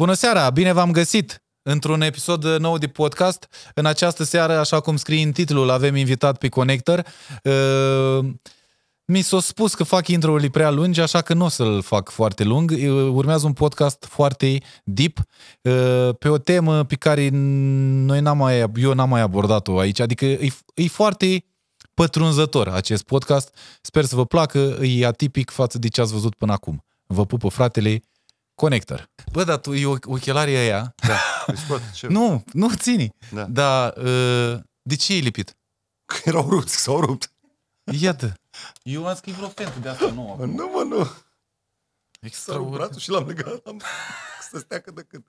Bună seara, bine v-am găsit într-un episod nou de podcast. În această seară, așa cum scrie în titlul, avem invitat pe Connector. Uh, mi s-a spus că fac intro-uri prea lungi, așa că nu o să-l fac foarte lung. Uh, Urmează un podcast foarte deep uh, pe o temă pe care noi n-am mai, eu n-am mai abordat-o aici. Adică e, e foarte pătrunzător acest podcast. Sper să vă placă, e atipic față de ce ați văzut până acum. Vă pupă fratele Connector. Bă, dar tu, e ochelarii aia. Da, îți scot. Ce? Nu, nu țini. Da. Dar uh, de ce e lipit? Că erau rupți, s-au rupt. Iată. Eu am scris vreo fentă de asta nouă. Mă, nu, mă, nu. S-a rupt Extraordinar. brațul și l-am legat. Am... Să stea cât de cât.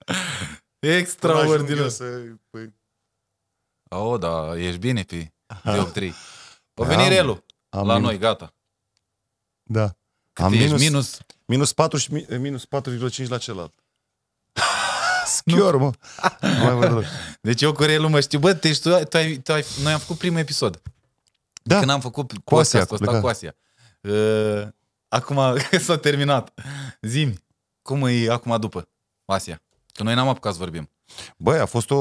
Extraordinar. Eu Să... Păi, Oh, da, ești bine pe dioptrii. O Am- veni Relu am la minus- noi, gata. da. Cât am ești? minus, minus... minus 4 și mi- minus 4,5 la celălalt. Schior, mă. Nu mai văd deloc. Deci eu cu Relu mă știu, bă, deci tu, tu, ai, tu ai, noi am făcut primul episod. Da, Când am făcut Cu Asia, podcastul ăsta plecat. cu Asia. Uh, acum s-a terminat. Zimi, cum e acum după Asia? Că noi n-am apucat să vorbim. Băi, a fost o,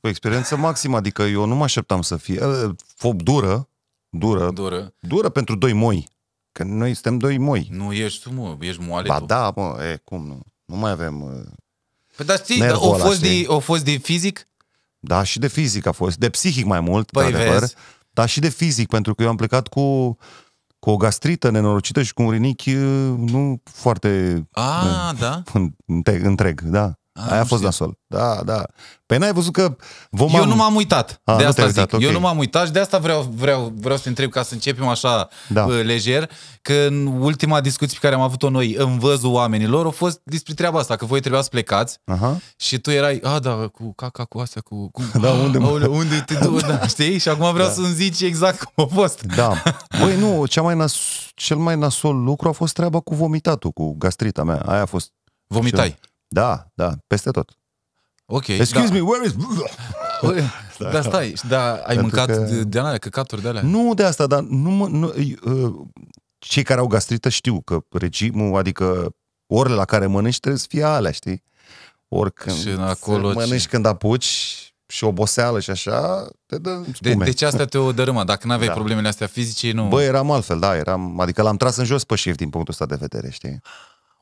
o experiență maximă, adică eu nu mă așteptam să fie. Uh, Fob dură, dură, Dură. dură pentru doi moi. Că noi suntem doi moi. Nu ești tu, mă, ești moale Ba tu. da, mă, e, cum nu? Nu mai avem... uh, Păi, dar știi, Nervul o ăla, fost, de, știi? o fost de fizic? Da, și de fizic a fost. De psihic mai mult, Păi, de adevăr. vezi. Dar și de fizic, pentru că eu am plecat cu, cu o gastrită nenorocită și cu un rinichi uh, nu foarte A, da? întreg, întreg da. A, Aia a nu fost știu. nasol. Da, da. Păi n-ai văzut că vom Eu nu m-am uitat. A, de nu asta te-ai zic. uitat, Eu ok. nu m-am uitat și de asta vreau, vreau, vreau să te întreb ca să începem așa Da. uh, lejer, că în ultima discuție pe care am avut-o noi în văzul oamenilor a fost despre treaba asta, că voi trebuia să plecați Aha. și tu erai, a, da, cu caca, cu astea, cu... cu Da, unde mă- Aoleu, unde te duci, da, știi? Și acum vreau Da. să-mi zici exact cum a fost. Da. Băi, nu, cea mai nas, cel mai nasol lucru a fost treaba cu vomitatul, cu gastrita mea. Aia a fost... Vomitai. Da, da, peste tot. Ok. Excuse da. me, where is... Da, da stai, da, ai Pentru mâncat că- de, de alea, căcaturi de alea? Nu de asta, dar nu, mă, nu uh, cei care au gastrită știu că regimul, adică orele la care mănânci trebuie să fie alea, știi? Ori când Și acolo să mănânci ce? când apuci și oboseală și așa, te dă De, spume. deci asta te-o dărâma. Dacă n-aveai Da. problemele astea fizice, nu... Bă, eram altfel, da, eram, adică l-am tras în jos pe șef din punctul ăsta de vedere, știi?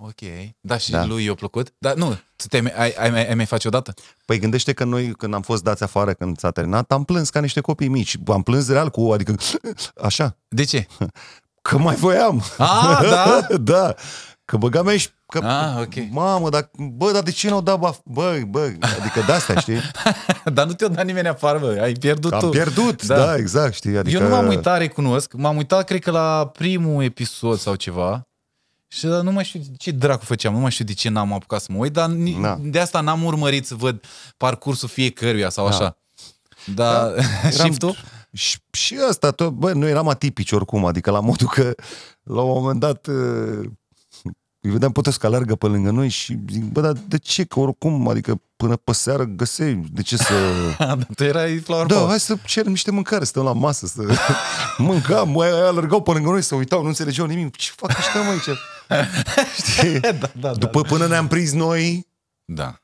Ok. Da, și Da. lui i-a plăcut? Dar nu, tu te ai, ai, ai, ai mai face odată? Păi gândește că noi, când am fost dați afară, când s-a terminat, am plâns ca niște copii mici. Am plâns real cu, adică, așa, De ce? că mai voiam. Ah, da? da. Că băgam aici, că, Ah, ok. mamă, dar, bă, dar de ce n-au dat baf? Bă, bă, adică de astea, știi? Dar nu te-a dat nimeni afară, bă. Ai pierdut tu. Am pierdut, da. da, exact, știi? Adică, Eu nu m-am uitat, recunosc. M-am uitat, cred că la primul episod sau ceva. Și uh, nu mai știu ce dracu făceam, nu mai știu de ce n-am apucat să mă uit, dar ni- Da. de asta n-am urmărit să văd parcursul fiecăruia sau Da. așa. Dar Eram- și tu? Și, și asta, tot, bă, noi eram atipici oricum, adică la modul că la un moment dat uh, îi vedeam pe toți că alergă pe lângă noi și zic, bă, dar de ce? Că oricum, adică până pe seară găseai, de ce să... Dar tu erai flower Da, power. hai să cerem niște mâncare, stăm la masă, să mâncam, mă, aia alergau pe lângă noi, să uitau, nu înțelegeau nimic. Ce fac ăștia, mă, aici? Știi? da, da, da. După până ne-am prins noi, da.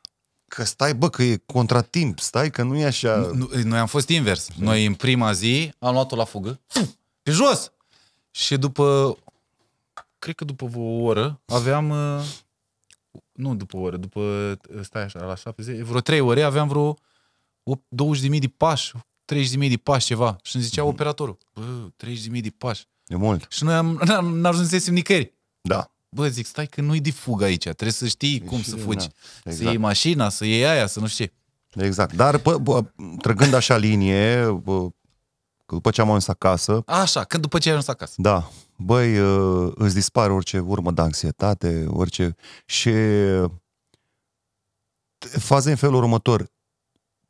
că stai, bă, că e contratimp, stai, că nu e așa... Nu, noi am fost invers. Noi în prima zi am luat-o la fugă, pe jos. Și după, cred că după o oră, aveam, uh, nu după o oră, după, stai așa, la 70, vreo 3 ore, aveam vreo 20.000 de pași, 30.000 de pași ceva. Și îmi zicea Mhm. operatorul, bă, 30.000 de pași. E mult. Și noi am, n-am, n-ajunsesem nicăieri. Da. Bă, zic, stai că nu-i de fugă aici, trebuie să știi cum și- să fugi. da, Să exact. iei mașina, să iei aia, să nu știu ce. Exact. Dar, bă, bă, trăgând așa linie, bă, că după ce am ajuns acasă, Așa, când după ce ai ajuns acasă. da, băi, uh, îți dispare orice urmă de anxietate, orice... Și faza e în felul următor.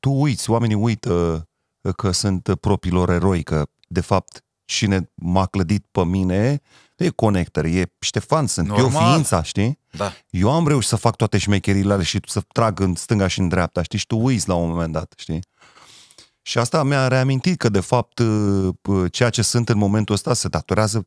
Tu uiți, oamenii uită că sunt propriilor eroi, că, de fapt, cine m-a clădit pe mine e Connector, e Ștefan, sunt eu Normal. ființa, știi? Da. Eu am reușit să fac toate șmecherile alea și să trag în stânga și în dreapta, știi? Și tu uiți la un moment dat, știi? Și asta mi-a reamintit că, de fapt, uh, uh, ceea ce sunt în momentul ăsta se datorează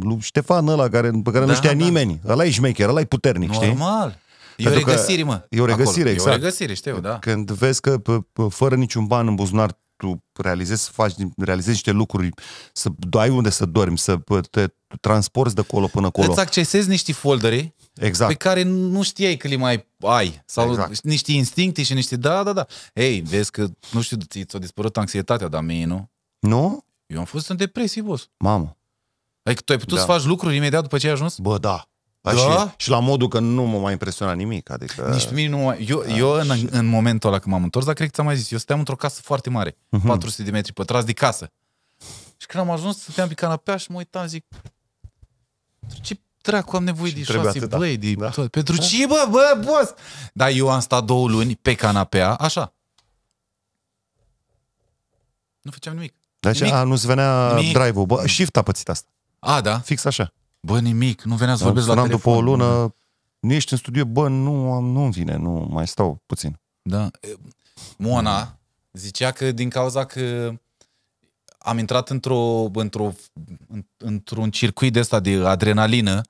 lui Ștefan ăla care, pe care Da, nu știa da. nimeni. Ăla e șmecher, ăla e puternic, știi? Normal. E o Pentru că regăsire, mă. e o regăsire, acolo. exact. E o regăsire, știu, da. Când vezi că p- p- fără niciun ban în buzunar tu realizezi, să faci, realizezi niște lucruri, să ai unde să dormi, să p- te transporti de acolo până acolo. Îți accesezi niște foldere Exact. pe care nu știai că le mai ai. Sau Exact. niște instincte și niște... Da, da, da. Ei, vezi că, nu știu, ți- ți-a dispărut anxietatea, dar mie nu. Nu? Eu am fost în depresie, boss. Mamă. Adică tu ai putut Da. să faci lucruri imediat după ce ai ajuns? Bă, da. Da? Și, și la modul că nu mă mai impresiona nimic. Adică... Nici pe mine nu mai... Eu, Da, eu în, și- în momentul ăla când m-am întors, dar cred că ți-am mai zis, eu stăteam într-o casă foarte mare, Mhm. 400 de metri pătrați de casă. Și când am ajuns, stăteam pe canapea și mă uitam, zic, pentru ce dracu am nevoie Și de trebuie șase atâta. băi, de Da. tot. Pentru ce, bă, bă, boss? Dar eu am stat două luni pe canapea, așa. Nu făceam nimic. Deci, Nimic. a, nu-ți venea Nimic. drive-ul. Bă, shift a pățit asta. A, da? Fix așa. Bă, nimic. Nu venea să vorbesc la Sunam telefon. după o lună, nu ești în studio, bă, nu, am, nu vine, nu, mai stau puțin. Da. Mona zicea că din cauza că am intrat într-o, într-o, într-un circuit de ăsta de adrenalină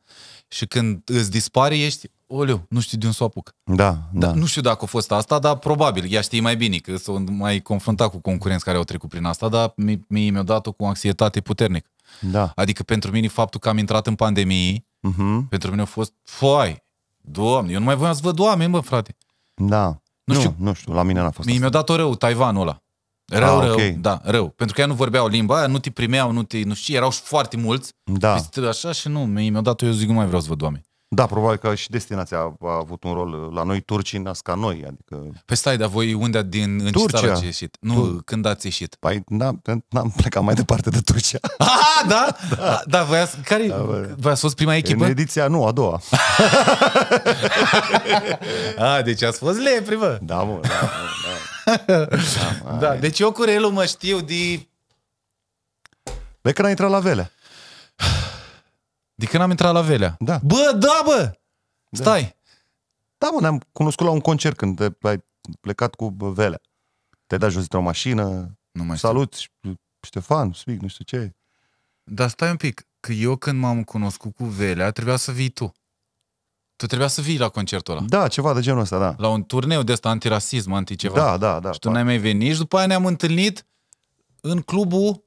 și când îți dispare ești, oleu, nu știu de un să o apuc. Da, da. Da. Nu știu dacă a fost asta, dar probabil, ea știe mai bine, că s-o mai confruntat cu concurenți care au trecut prin asta, dar mi- mie mi-a dat-o cu anxietate puternic. Da. Adică pentru mine faptul că am intrat în pandemie, Uh-huh. pentru mine a fost, foai, doamne, eu nu mai voiam să văd oameni, bă, frate. Da. Nu Nu, știu. știu. nu știu, la mine n-a fost Mie asta. mi-a dat-o rău, Taiwanul ăla. Rău, Ah, rău, ok. da, rău. Pentru că ea nu vorbeau limba aia, nu te primeau, nu te, nu știu, erau și foarte mulți. Da, Păi, așa și nu, mie mi-a dat-o, eu zic, nu mai vreau să văd oameni. Da, probabil că și destinația a, a avut un rol la noi turcii nas ca noi, adică... Păi stai, dar voi unde din, în Turcia. ce țară ați ieșit? Nu, când ați ieșit? Păi n-am, n-am plecat mai departe de Turcia. Ah, da? Da, da voi ați, care, Da, bă. voi ați fost prima În echipă? ediția, nu, a doua. Ah, deci ați fost lepri, bă. Da, mă, da, mă, da. da, Da, hai. deci eu cu Relu mă știu de... De când ai intrat la Vele. De când am intrat la Velea. Da. Bă, da, bă! Stai. Da, mă, ne-am cunoscut la un concert când te, ai plecat cu Velea. Te-ai dat jos într-o mașină, Nu mai știu. salut, Ștefan, spic, nu știu ce. Dar stai un pic, că eu când m-am cunoscut cu Velea, trebuia să vii tu. Tu trebuia să vii la concertul ăla. Da, ceva de genul ăsta, da. La un turneu de ăsta antirasism, anti-ceva. Da, da, da. Și tu n-ai mai venit și după aia ne-am întâlnit în clubul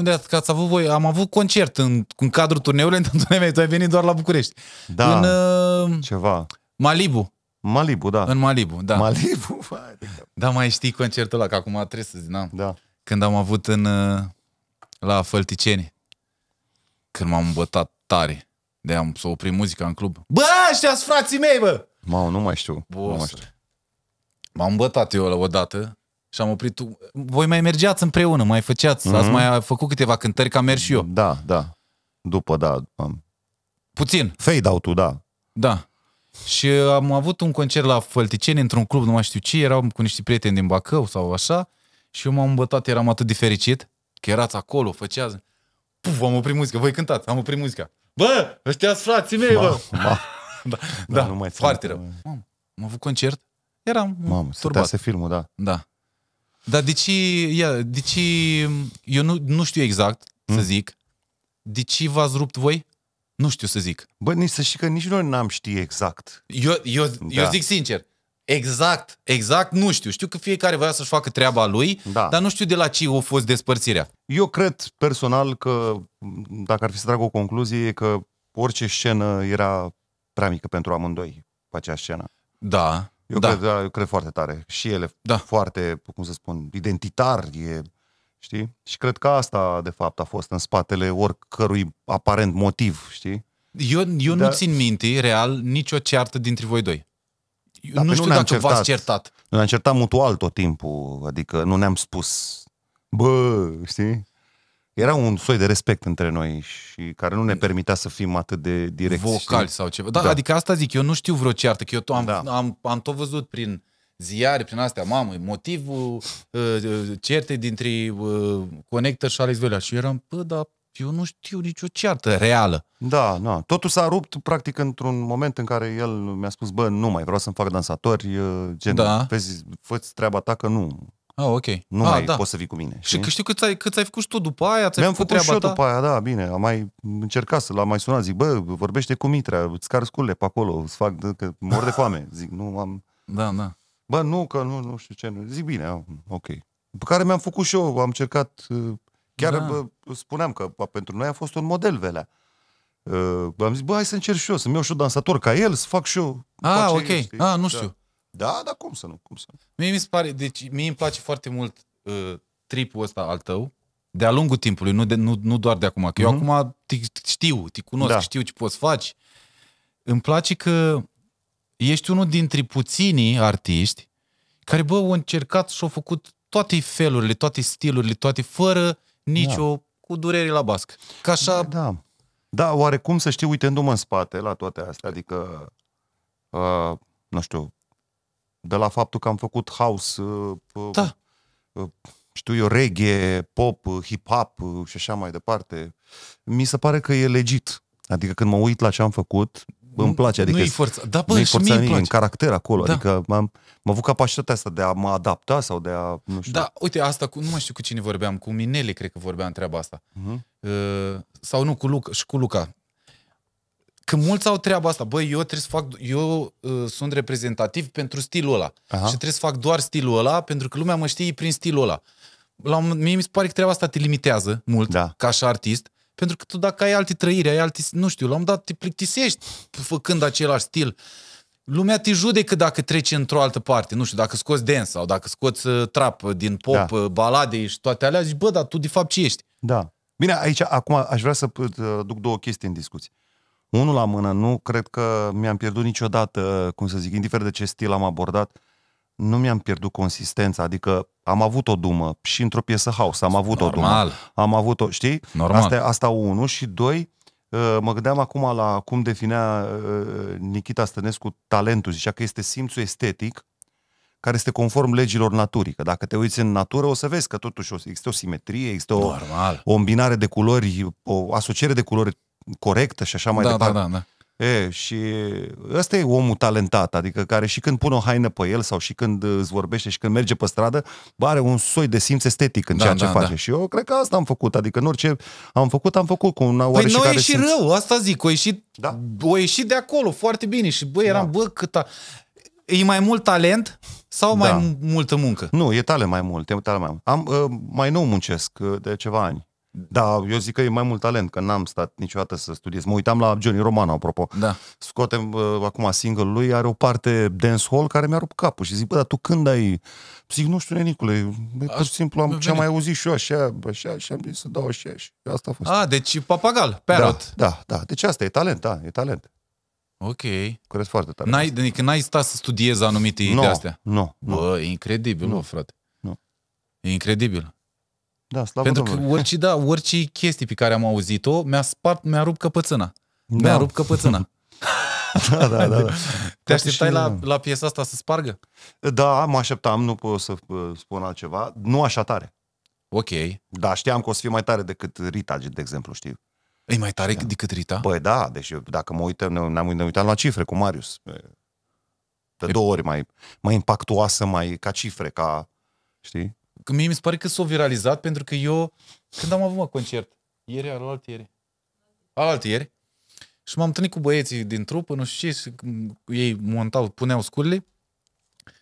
unde ați, că ați avut voi, am avut concert în, în cadrul turneului, dar tu n-ai mai- tu ai venit doar la București. da, În uh, ceva. Malibu. Malibu, da. În Malibu, da. Malibu, vai de cap. da, mai știi concertul ăla, că acum trebuie să zic, da. Da. Când am avut în, uh, la Fălticeni. Când m-am îmbătat tare. de am să oprim muzica în club. Bă, ăștia frații mei, bă! Mamă, nu mai știu. Nu mai Boss. știu. M-am îmbătat eu la odată și am oprit. Voi mai mergeați împreună, mai făceați, mm-hmm. ați Mhm. mai făcut câteva cântări ca merg și eu. Da, da. După, da. Am... Puțin, Fade out-ul, da. da. Și am avut un concert la Fălticeni într-un club, nu mai știu ce, eram cu niște prieteni din Bacău sau așa și eu m-am îmbătat, eram atât de fericit că erați acolo, făceați. Puf, am oprit muzica, voi cântați, am oprit muzica. Bă, ăștia frații mei, bă! Ma, Da, Da, da, nu mai țin foarte minte, rău. Mamă, am avut concert, eram mamă, se turbat. tase filmul, da. Da. Dar de ce, ia, de ce, eu nu, nu știu exact Mm. să zic, de ce v-ați rupt voi? Nu știu să zic. Bă, nici să știi că nici noi n-am ști exact. Eu, eu, da. eu Da. zic sincer, exact, exact nu știu. Știu că fiecare voia să-și facă treaba lui, Da. dar nu știu de la ce a fost despărțirea. Eu cred personal că, dacă ar fi să trag o concluzie, e că orice scenă era prea mică pentru amândoi pe acea scenă. Da, Eu, da. cred, eu cred foarte tare. Și ele Da. foarte, cum să spun, identitar, e, știi? Și cred că asta, de fapt, a fost în spatele oricărui aparent motiv, știi? Eu, eu Da. nu țin minte, real, nicio ceartă dintre voi doi. Eu Da, nu păi știu nu ne-am dacă v-ați certat. certat. Noi ne-am certat mutual tot timpul, adică nu ne-am spus, bă, știi? Era un soi de respect între noi și care nu ne permitea să fim atât de direcți. vocali știi? sau ceva. Da, Da. adică asta zic, eu nu știu vreo ceartă, că eu tot am, Da. am, am tot văzut prin ziare, prin astea, mamă, motivul uh, uh, certei dintre uh, Connector și Alex Velea. Și eram, bă, dar eu nu știu nicio ceartă reală. Da, da. Totul s-a rupt practic într-un moment în care el mi-a spus, bă, nu mai vreau să-mi fac dansatori, uh, gen, Da. vezi, fă treaba ta că nu, Ah, ok. Nu ah, mai da. poți să vii cu mine. Și știi? că știu câți ai, câți ai făcut și tu după aia, ți-ai Mi-am făcut, făcut și eu treaba ta. după aia, da, bine, am mai încercat să l-am mai sunat, zic, bă, vorbește cu Mitrea, îți car scule pe acolo, îți fac, de- că mor de foame. Zic, nu am, Da, da. bă, nu, că nu, nu știu ce, nu. zic, bine, am, ok. Pe care mi-am făcut și eu, am încercat, uh, chiar Da. bă, spuneam că bă, pentru noi a fost un model, Velea. Uh, am zis, bă, hai să încerc și eu, să-mi iau și eu dansator ca el, să fac și eu. Ah, face ok. el, știi? Ah, nu Da. știu. Da, da, cum să nu, cum să nu. Mie mi se pare, deci mie îmi place foarte mult uh, tripul ăsta al tău, de-a lungul timpului, nu, de, nu, nu doar de acum. Că eu Mhm. acum te știu, te cunosc, Da. știu ce poți faci. Îmi place că ești unul dintre puținii artiști care, bă, au încercat și au făcut toate felurile, toate stilurile, toate fără nicio cu durere la basc. Ca așa, Da. Da, oarecum să știi, uitându-mă în spate la toate astea, adică, uh, nu știu, de la faptul că am făcut house, uh, uh, Da. uh, știu eu, reggae, pop, uh, hip-hop uh, și așa mai departe, mi se pare că e legit. Adică când mă uit la ce am făcut, îmi place. Adică nu-i forța. Da, bă, nu-i și forța mie îmi nimic, în place. caracter acolo. Da. Adică am, am avut capacitatea asta de a mă adapta sau de a, nu știu. Da, uite, asta cu, nu mai știu cu cine vorbeam, cu Mineli cred că vorbeam treaba asta. Mhm. Uh, sau nu, cu Luca, și cu Luca. Că mulți au treaba asta, băi, eu trebuie să fac, eu uh, sunt reprezentativ pentru stilul ăla. Aha. Și trebuie să fac doar stilul ăla, pentru că lumea mă știe prin stilul ăla. La un, moment- mie mi se pare că treaba asta te limitează mult, Da. ca și artist, pentru că tu dacă ai alte trăiri, ai alte, nu știu, la un moment dat te plictisești făcând același stil. Lumea te judecă dacă treci într-o altă parte, nu știu, dacă scoți dance sau dacă scoți uh, trap din pop, Da. da. balade și toate alea, zici, bă, dar tu de fapt ce ești? Da. Bine, aici, acum aș vrea să p- uh, duc două chestii în discuție. Unul la mână, nu cred că mi-am pierdut niciodată, cum să zic, indiferent de ce stil am abordat, nu mi-am pierdut consistența, adică am avut o dumă și într-o piesă house, am avut o dumă. Normal. Am avut-o, știi? Normal. Asta, asta unul și doi, uh, mă gândeam acum la cum definea uh, Nikita Stănescu talentul, zicea că este simțul estetic care este conform legilor naturii, că dacă te uiți în natură o să vezi că totuși o- există o simetrie, există o, Normal. o îmbinare de culori, o asociere de culori corectă și așa mai da, departe. da, da, da. E, și ăsta e omul talentat, adică care și când pune o haină pe el sau și când îți vorbește și când merge pe stradă, bă, are un soi de simț estetic în Da, ceea ce da, face. da. Și eu cred că asta am făcut, adică în orice am făcut, am făcut cu un Păi oareși nu a care ieșit simț. rău, asta zic, o ieșit, Da. o ieșit de acolo foarte bine și bă, eram, Da. bă, cât a... E mai mult talent sau mai Da. m- multă muncă? Nu, e talent mai mult, e talent mai mult. Am, uh, mai nou muncesc uh, de ceva ani. Da, eu zic că e mai mult talent, că n-am stat niciodată să studiez. Mă uitam la Johnny Romano, apropo. Da. Scotem uh, acum single-ul lui, are o parte dancehall care mi-a rupt capul și zic, bă, dar tu când ai... Zic, nu știu, nenicule, bă, pur și simplu am, mă ce-am vine. mai auzit și eu așa, așa, și am zis să dau așa și asta a fost. A, deci papagal, parrot. Da, da, da, deci asta e talent, da, e talent. Ok. Crezi foarte talent. N-ai, adică n-ai stat să studiezi anumite nu, de astea. nu, nu. Bă, e incredibil, Nu. nu, frate. Nu. E incredibil. Da, slavă Pentru că Domnului. orice, da, orice chestii pe care am auzit-o, mi-a spart, mi-a rupt căpățâna. Da. Mi-a rupt căpățâna. da, da, da. da. Te așteptai Și- la, la piesa asta să spargă? Da, mă așteptam, nu pot să uh, spun altceva. Nu așa tare. Ok. Da, știam că o să fie mai tare decât Rita, de exemplu, știu. E mai tare decât Rita? Păi da, deci eu, dacă mă uităm, ne- ne-am ne uitam la cifre cu Marius. e, De E- două ori mai, mai impactuoasă, mai ca cifre, ca, știi? Că mie mi se pare că s-a viralizat pentru că eu, când am avut mă concert, ieri, alaltă ieri, alaltă ieri, și m-am întâlnit cu băieții din trupă, nu știu ce, și cu ei montau, puneau scurile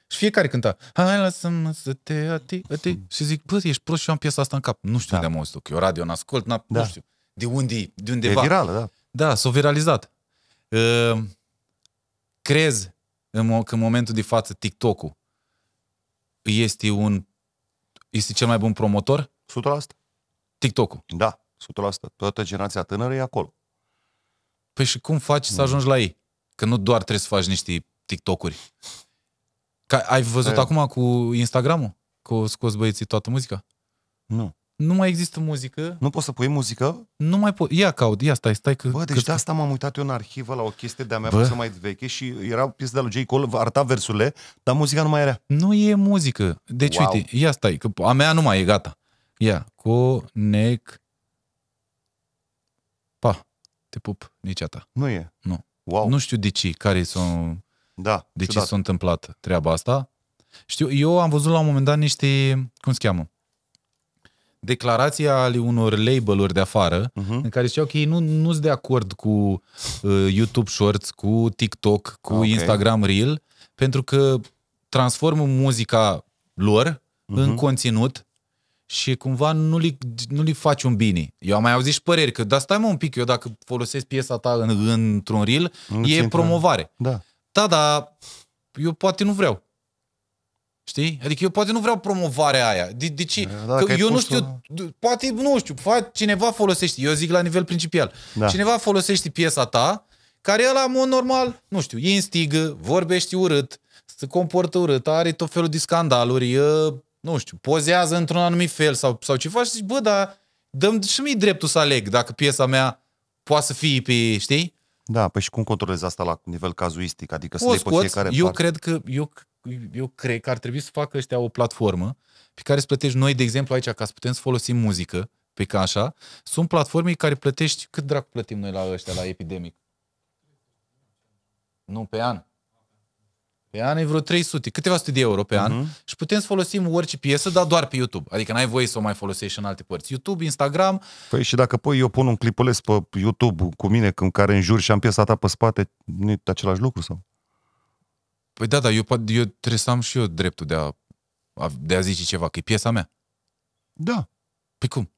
și fiecare cânta, hai lasă-mă să te ati, ati. Și zic, bă, ești prost și eu am piesa asta în cap. Nu știu Da. unde am auzit-o, că eu radio n-ascult, n Da. nu știu. De unde, de E undeva. virală, da. Da, s-a viralizat. Uh, crezi în, mo- că în momentul de față TikTok-ul este un este cel mai bun promotor? 100%. TikTok-ul. Da, 100%. Toată generația tânără e acolo. Păi și cum faci să ajungi la ei? Că nu doar trebuie să faci niște TikTok-uri. Ca, ai văzut Da. acum cu Instagram-ul? Că au scos băieții toată muzica? Nu. Nu mai există muzică, Nu poți să pui muzică? nu mai pot. Ia caut, ia stai, stai că... Bă, deci că de asta m-am uitat eu în arhivă la o chestie de-a mea Bă. pusă mai veche și era o piesă de la J. Cole, arăta versurile, dar muzica nu mai era. Nu e muzică. Deci, Wow. uite, ia stai, că a mea nu mai e gata. Ia, conec... Pa, te pup, nici a ta. Nu e. Nu. Wow. Nu știu de ce, care sunt, Da, de ce ciudat. s-a întâmplat treaba asta. Știu, eu am văzut la un moment dat niște, cum se cheamă, declarația ale unor label-uri de afară, uh-huh. în care ziceau că ei nu nu sunt de acord cu uh, YouTube Shorts, cu TikTok, cu Ok. Instagram Reel, pentru că transformă muzica lor uh-huh. în conținut și cumva nu li, nu li faci un bine. Eu am mai auzit și păreri că, dar stai mă un pic, eu dacă folosesc piesa ta în, într-un reel, Nu-ți e intră. promovare. Da. Da, dar eu poate nu vreau. Știi? Adică eu poate nu vreau promovarea aia. De, de ce? Da, că că ai eu nu pus-o- știu, poate, nu știu, fa- cineva folosește, eu zic la nivel principal, Da. cineva folosește piesa ta, care ăla, în mod normal, nu știu, e instigă, vorbește urât, se comportă urât, are tot felul de scandaluri, e, nu știu, pozează într-un anumit fel sau, sau ceva și zici, bă, dar dăm și mie dreptul să aleg dacă piesa mea poate să fie pe, știi? Da, păi și cum controlezi asta la nivel cazuistic? Adică să o dai pe scoți, fiecare eu parte? cred că eu, eu cred că ar trebui să facă ăștia o platformă pe care să plătești noi, de exemplu, aici, ca să putem să folosim muzică, pe ca așa, sunt platforme care plătești, cât dracu plătim noi la ăștia, la Epidemic? Nu, pe an. Pe an e vreo 300, câteva sute de euro pe an Mhm. și putem să folosim orice piesă, dar doar pe YouTube. Adică n-ai voie să o mai folosești și în alte părți. YouTube, Instagram, Păi și dacă pui, eu pun un clipuleț pe YouTube cu mine în care înjuri și am piesa ta pe spate, nu e același lucru sau? Păi da, dar eu, pot- eu trebuie să am și eu dreptul de a, a- de a zice ceva, că e piesa mea. Da. Păi cum?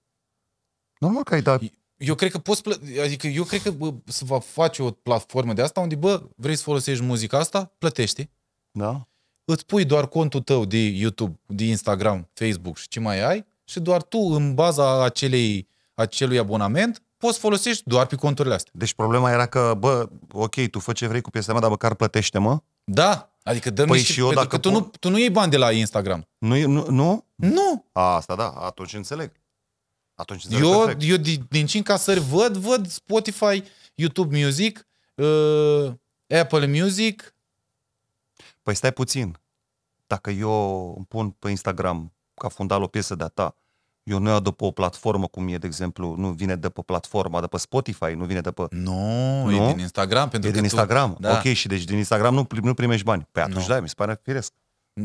Normal că ai dat... Eu cred că poți, plă- adică eu cred că bă, să va face o platformă de asta unde, bă, vrei să folosești muzica asta, plătește. Da? Îți pui doar contul tău de YouTube, de Instagram, Facebook și ce mai ai și doar tu, în baza acelei, acelui abonament, poți folosești doar pe conturile astea. Deci problema era că, bă, ok, tu fă ce vrei cu piesa mea, dar măcar plătește-mă. Da, adică dăm Păi niște, și eu pentru dacă că tu, pun- nu, tu nu iei bani de la Instagram. Nu? e- Nu? nu? Nu! A, asta da, atunci înțeleg. Atunci înțeleg Eu, perfect. eu din, din cinci casări văd, văd Spotify, YouTube Music, uh, Apple Music, Păi stai puțin. Dacă eu îmi pun pe Instagram ca fundal o piesă de-a ta, eu nu iau de pe o platformă cum e, de exemplu, nu vine de pe platforma, de pe Spotify, nu vine de pe... Nu, Nu? e din Instagram. Pentru E că din tu, Instagram. Da. Ok, și deci din Instagram nu, prim- nu primești bani. Păi atunci Nu. da, mi se pare firesc.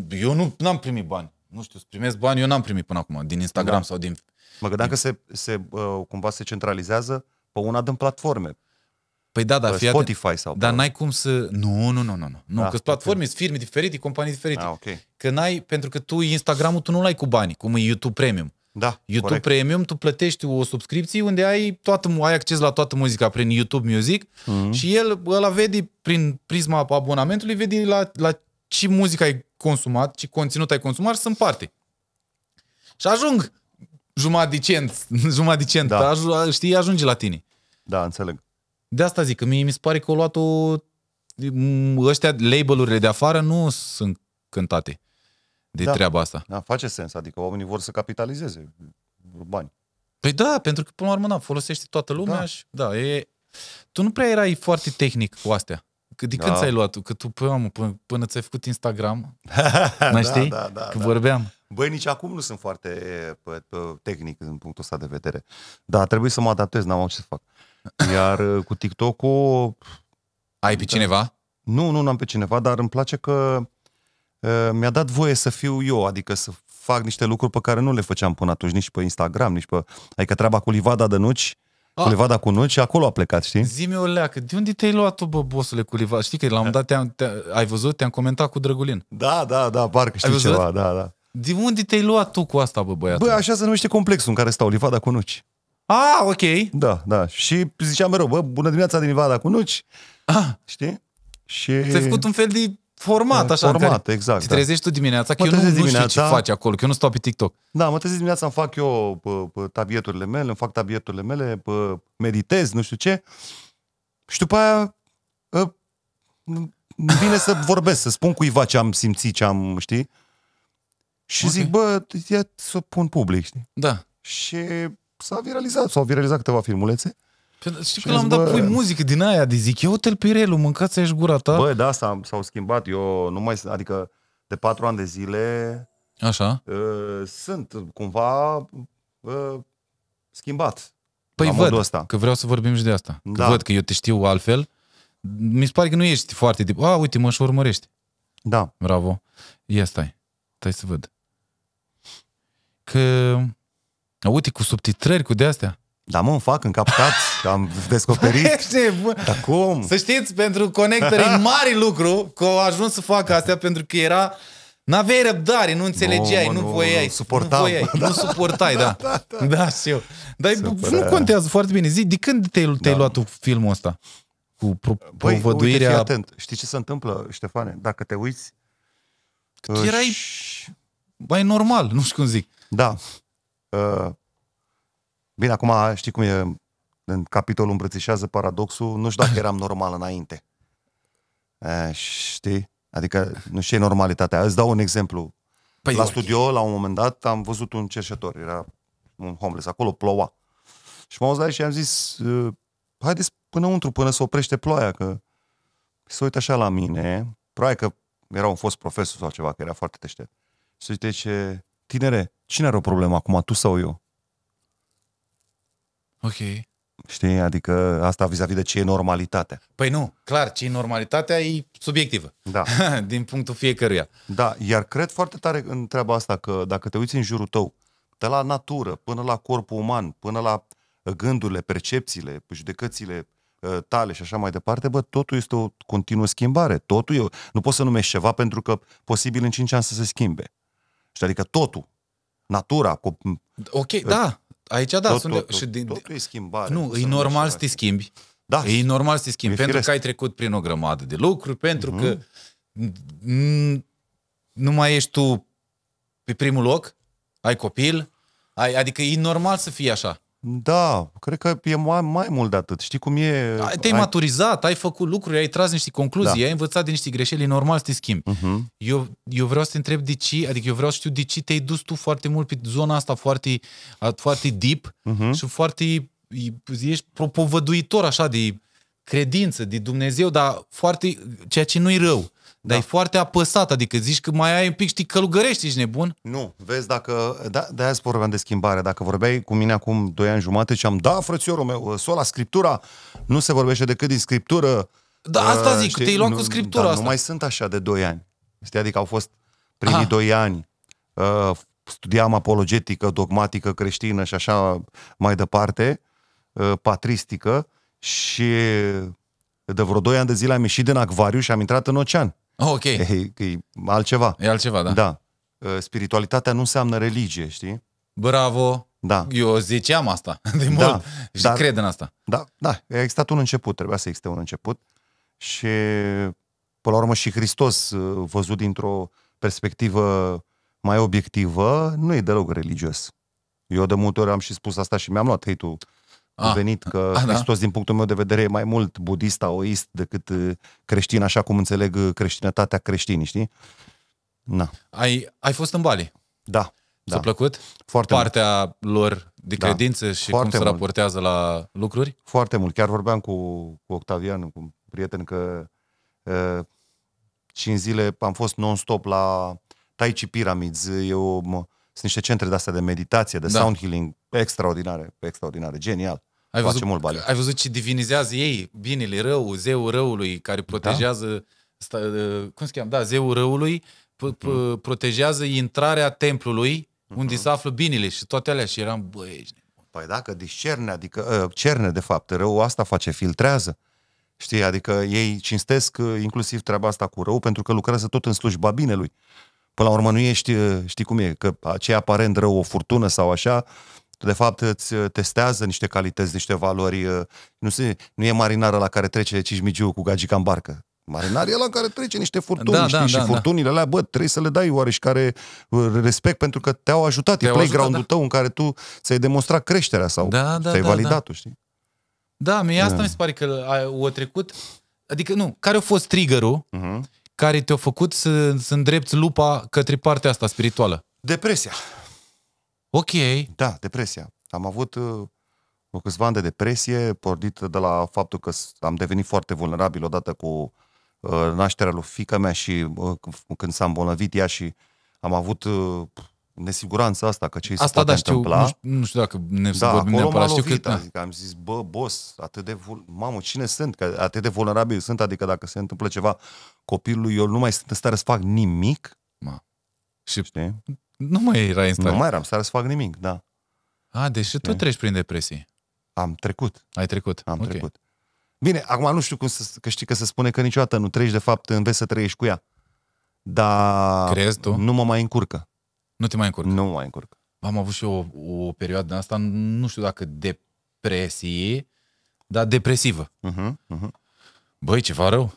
Eu nu am primit bani. Nu știu, să primesc bani, eu n-am primit până acum, din Instagram Da. sau din... Mă gândeam că se, se uh, cumva se centralizează pe una din platforme. Păi da, dar pe fii atent. Spotify sau Dar pe... n-ai cum să... Nu, nu, nu, nu. nu. Nu, Da, că platforme, sunt firme diferite, companii diferite. Ah, ok. Că n-ai, pentru că tu Instagramul tu nu l-ai cu bani, cum e YouTube Premium. Da, YouTube corect. Premium, tu plătești o subscripție unde ai, toată, ai acces la toată muzica prin YouTube Music Mhm. și el ăla vede prin prisma abonamentului, vede la, la ce muzică ai consumat, ce conținut ai consumat și se împarte. Și ajung jumătate de cent, jumătate de cent, Da. da. aj- știi, ajunge la tine. Da, înțeleg. De asta zic, că mie mi se pare că au luat-o m, ăștia, label-urile de afară nu sunt cântate de Da. da. treaba asta. Da, face sens. Adică oamenii vor să capitalizeze bani. Păi da, pentru că până la urmă, da, folosește toată lumea Da. da. și da, e... Tu nu prea erai foarte tehnic cu astea. Că de când Da. ți-ai luat? Că tu, până, mă, până, până ți-ai făcut Instagram, da, mai știi? Da, da, că da. vorbeam. Băi, nici acum nu sunt foarte pe, pe, tehnic din punctul ăsta de vedere. Dar trebuie să mă adaptez, n-am ce să fac. Iar uh, cu TikTok-ul, Ai pe Da. cineva? nu, nu am pe cineva, dar îmi place că uh, mi-a dat voie să fiu eu, adică să fac niște lucruri pe care nu le făceam până atunci, nici pe Instagram, nici pe... Adică treaba cu Livada de Nuci, cu Ah. Livada cu Nuci, acolo a plecat, știi? Zi-mi o leacă, de unde te-ai luat tu, bă, bosule, cu Liva? Știi că la un moment dat te-am, te ai văzut, te-am comentat cu Drăgulin. Da, da, da, parcă știi văzut? ceva, da, da. De unde te-ai luat tu cu asta, bă, băiatul? Bă, așa se numește complexul în care stau, Livada cu Nuci. Ah, ok. Da, da. Și ziceam mereu, bă, bună dimineața din Livada cu Nuci, Ah, știi? Și... ți-ai făcut un fel de format, așa. în Format, care exact, Te da. trezești tu dimineața, că Mă eu nu, nu trezesc știu ce dimineața. faci acolo, că eu nu stau pe TikTok. Da, mă trezesc dimineața, îmi fac eu pă, pă, tabieturile mele, îmi fac tabieturile mele, pă, meditez, nu știu ce. Și după aia ă, îmi vine să vorbesc, să spun cuiva ce am simțit, ce am, știi? Și Ok. zic, bă, ia să o pun public, știi? Da. Și s-a viralizat, s-au viralizat câteva filmulețe. Pentru- Știi Și că la un am moment dat zis, pui bă- muzică din aia de zic, eu te-l pirelul, mâncați aici gura ta. Bă, da, s-a, s-au schimbat. Eu nu mai, adică de patru ani de zile Așa. uh, sunt cumva uh, schimbat. Păi la văd, modul ăsta. că vreau să vorbim și de asta. Că Da. văd că eu te știu altfel. Mi se pare că nu ești foarte tip, a, uite, mă și urmărești. Da. Bravo. Ia stai. Stai să văd. Că... Uite, cu subtitrări, cu de-astea. Da, mă, îmi fac în captat, că am descoperit. Ești bun. Dar cum? Să știți, pentru conectări e mare lucru că au ajuns să facă astea pentru că era... N-aveai răbdare, nu înțelegeai, Nu, nu, mă, nu nu, voiai. nu suportam. Nu, voiai, nu suportai, da. Da, și eu. Dar Supăra. nu contează foarte bine. Zi, de când te-ai, te-ai Da. luat tu filmul ăsta? Cu pro, Băi, uite, fii provăduirea... atent. Știi ce se întâmplă, Ștefane? Dacă te uiți... erai- își- Mai normal, nu știu cum zic. Da. Uh, Bine, acum știi cum e în capitolul îmbrățișează paradoxul, nu știu dacă eram normal înainte. Uh, știi? Adică nu știu ce e normalitatea. Îți dau un exemplu. Păi, la ok. studio, la un moment dat, am văzut un cerșetor. Era un homeless. Acolo ploua. Și m-am auzit și am zis, uh, haideți pânăuntru, până să oprește ploaia, că se uită așa la mine. Probabil că era un fost profesor sau ceva, că era foarte deștept. Și uite ce, tinere, cine are o problemă acum, tu sau eu? Ok. Știi? Adică asta vis-a-vis de ce e normalitatea. Păi nu, clar, ce normalitatea e subiectivă. Da. Din punctul fiecăruia. Da, iar cred foarte tare în treaba asta că dacă te uiți în jurul tău, de la natură, până la corpul uman, până la uh, gândurile, percepțiile, judecățile uh, tale și așa mai departe, bă, totul este o continuă schimbare. Totul e, nu poți să numești ceva pentru că posibil în 5 ani să se schimbe. Știi, adică totul, natura, cu, Ok, da. Aici da. tot, sunt tot, de- tot, și din, totul e schimbare. nu, poți e să normal numești să te așa. schimbi. Da, E normal să te schimbi, E pentru firesc. că ai trecut prin o grămadă de lucruri, pentru Mhm. că n- nu mai ești tu pe primul loc, ai copil, ai, adică e normal să fii așa. Da, cred că e mai, mai mult de atât. Știi cum e? Ai- Te-ai maturizat, ai făcut lucruri, ai tras niște concluzii, Da. ai învățat din niște greșeli, e normal să te schimbi. Uh-huh. Eu, eu vreau să te întreb de ce, adică eu vreau să știu de ce te-ai dus tu foarte mult pe zona asta foarte, a- foarte deep Uh-huh. și foarte, ești propovăduitor așa de credință, de Dumnezeu, dar foarte, ceea ce nu-i rău. Dar Da. e foarte apăsat, adică zici că mai ai un pic, știi, călugărești, ești nebun? Nu, vezi, dacă, da, de aia vorbeam de schimbare, dacă vorbeai cu mine acum 2 ani jumate și am, da, frățiorul meu, sola, scriptura, nu se vorbește decât din scriptură. Da, asta Uh, zic, știi, te-ai luat nu, cu scriptura dar asta. nu mai sunt așa de 2 ani. Știi, adică au fost primii Aha. 2 ani, uh, studiam apologetică, dogmatică, creștină și așa mai departe, uh, patristică și de vreo 2 ani de zile am ieșit din acvariu și am intrat în ocean. Oh, ok, E, e altceva. e altceva, da. Da. Uh, Spiritualitatea nu înseamnă religie, știi? Bravo, Da. eu ziceam asta de mult Da, și dar- cred în asta. Da, da, a existat un început, trebuia să existe un început și până la urmă și Hristos uh, văzut dintr-o perspectivă mai obiectivă, nu e deloc religios. Eu de multe ori am și spus asta și mi-am luat hate-ul Ah, venit că ah, da. Hristos din punctul meu de vedere e mai mult budist, taoist decât uh, creștin, așa cum înțeleg uh, creștinătatea creștinii, știi? Na, Ai, ai fost în Bali. da, Da. da, Ți-a plăcut? foarte mult. Partea lor de Da. credință și Foarte cum se mult. raportează la lucruri? Foarte mult. Chiar vorbeam cu, cu Octavian, cu un prieten, că uh, cinci zile am fost non-stop la Tai Chi Pyramids. E o, mă, sunt niște centre de astea de meditație, de Da. sound healing, extraordinare, extraordinare, genial. Ai Place văzut, mult Bali. ai văzut ce divinizează ei, binele, rău, zeul răului, care protejează, sta, uh, cum se cheamă? Da, zeul răului p- p- protejează intrarea templului unde se află binele și toate alea. Și eram, băi, ești nebun. Păi dacă discerne, adică uh, cerne de fapt, răul asta face, filtrează. Știi, adică ei cinstesc uh, inclusiv treaba asta cu rău pentru că lucrează tot în slujba binelui. Până la urmă nu ești, uh, știi cum e, că ce e aparent rău, o furtună sau așa, de fapt îți uh, testează niște calități, niște valori. uh, Nu, se, nu e marinară la care trece Cismigiu cu gagica în barcă. Marinar e la care trece niște furtuni, Da, da, da, știi? da, și da. furtunile alea, bă, trebuie să le dai oareșcare uh, respect pentru că te-au ajutat. Te-au e playground-ul ajutat, da. tău în care tu ți-ai demonstrat creșterea sau Da, da, ți-ai da, validat-o, știi? Da, mie asta Da. mi se pare că a, o trecut. Adică nu, care a fost triggerul Uh-huh. Care te-a făcut să, să îndrepți lupa către partea asta spirituală? Depresia. Ok, Da, depresia. Am avut uh, o câțiva ani de depresie, pornită de la faptul că s- am devenit foarte vulnerabil odată cu uh, nașterea lui fica mea și uh, c- când s-a îmbolnăvit ea și am avut uh, nesiguranța asta, că ce îi se Asta poate da, știu, întâmpla. nu, știu, nu știu dacă ne să Da, vorbim acolo m-a neapărat. Știu lovit, că, da. adică am zis, bă, boss, atât de, vul... mamă, cine sunt? Că atât de vulnerabil sunt, adică dacă se întâmplă ceva copilului, eu nu mai sunt în stare să fac nimic, și știi? nu mai era în stare. Nu mai eram în stare să fac nimic, da. A, deci și tu Știi? treci prin depresie. Am trecut, Ai trecut. am Ok. trecut. Bine, acum nu știu cum să, că știi că se spune că niciodată nu treci, de fapt înveți să trăiești cu ea. Dar Crezi tu? nu mă mai încurcă. Nu te mai încurc. Nu mă mai încurcă. Am avut și eu o, o perioadă din asta, nu știu dacă depresie, dar depresivă. Uh-huh, uh-huh. Băi, ceva rău.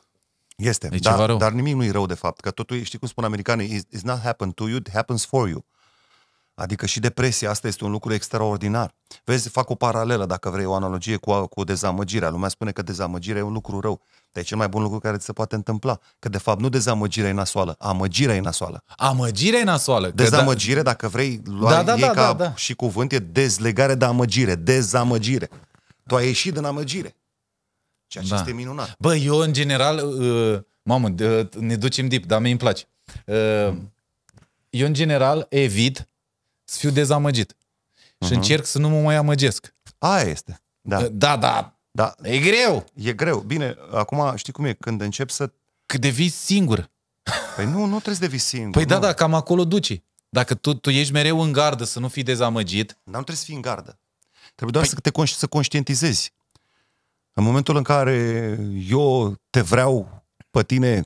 Este, E ceva dar, rău. dar nimic nu e rău de fapt, că totul, e- știi cum spun americanii, it's, it's not happen to you, it happens for you. Adică și depresia asta este un lucru extraordinar. Vezi, fac o paralelă, dacă vrei, o analogie cu, cu dezamăgirea. Lumea spune că dezamăgirea e un lucru rău. Dar e cel mai bun lucru care ți se poate întâmpla. Că de fapt nu dezamăgirea e nasoală, amăgirea e nasoală. Amăgirea e nasoală. că Dezamăgire, dacă vrei, lua Da, da, ei da, ca da, da. și cuvânt, e dezlegare de amăgire, dezamăgire. Tu ai ieșit din amăgire. Ceea ce Da. este minunat. Bă, eu în general, uh, mamă, de- ne ducem deep, dar mie îmi place. Uh, eu în general evit să fiu dezamăgit. Și încerc să nu mă mai amăgesc. Aia este. Da. Uh, Da, da, Da, e greu. E greu. Bine, acum știi cum e, când începi să... Că devii singur. Păi nu, nu trebuie să devii singur. Păi da, nu. da, cam acolo duci. Dacă tu, tu ești mereu în gardă să nu fii dezamăgit, Dar nu trebuie să fii în gardă. Trebuie doar Păi- să te conș- să conștientizezi. În momentul în care eu te vreau pe tine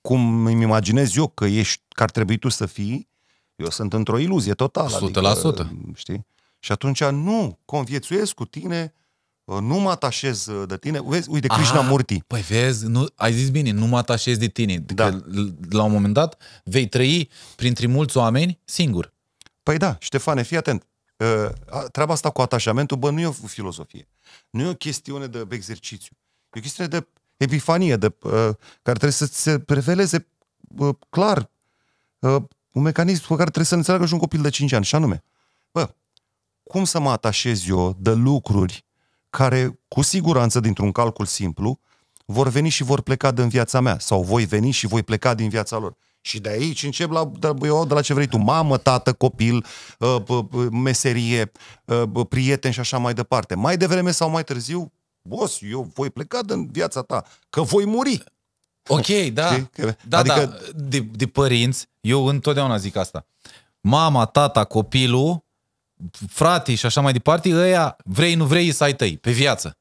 cum îmi imaginez eu că ești, că ar trebui tu să fii, eu sunt într-o iluzie totală. 100%. Adică, știi? Și atunci nu conviețuiesc cu tine, nu mă atașez de tine. Vezi, uite, Krishnamurti. Păi vezi, nu, ai zis bine, nu mă atașezi de tine. Da. Că l- la un moment dat vei trăi printre mulți oameni singur. Păi da, Ștefane, fii atent. Uh, a- Treaba asta cu atașamentul, bă, nu e o filozofie. Nu e o chestiune de exercițiu. E o chestiune de epifanie, de, uh, care trebuie să se reveleze uh, clar uh, un mecanism pe care trebuie să înțeleagă și un copil de 5 ani. Și anume, bă, cum să mă atașez eu de lucruri care, cu siguranță, dintr-un calcul simplu, vor veni și vor pleca din viața mea sau voi veni și voi pleca din viața lor. Și de aici încep la, de, eu, de la ce vrei tu, mamă, tată, copil, uh, b- b- meserie, uh, b- prieten și așa mai departe. Mai devreme sau mai târziu, boss, eu voi pleca din viața ta, că voi muri. Ok, da. Știi? Că- Da, adică- da. De, de părinți, eu întotdeauna zic asta. Mama, tata, copilul, fratii și așa mai departe, ăia, vrei, nu vrei, să ai tăi, pe viață.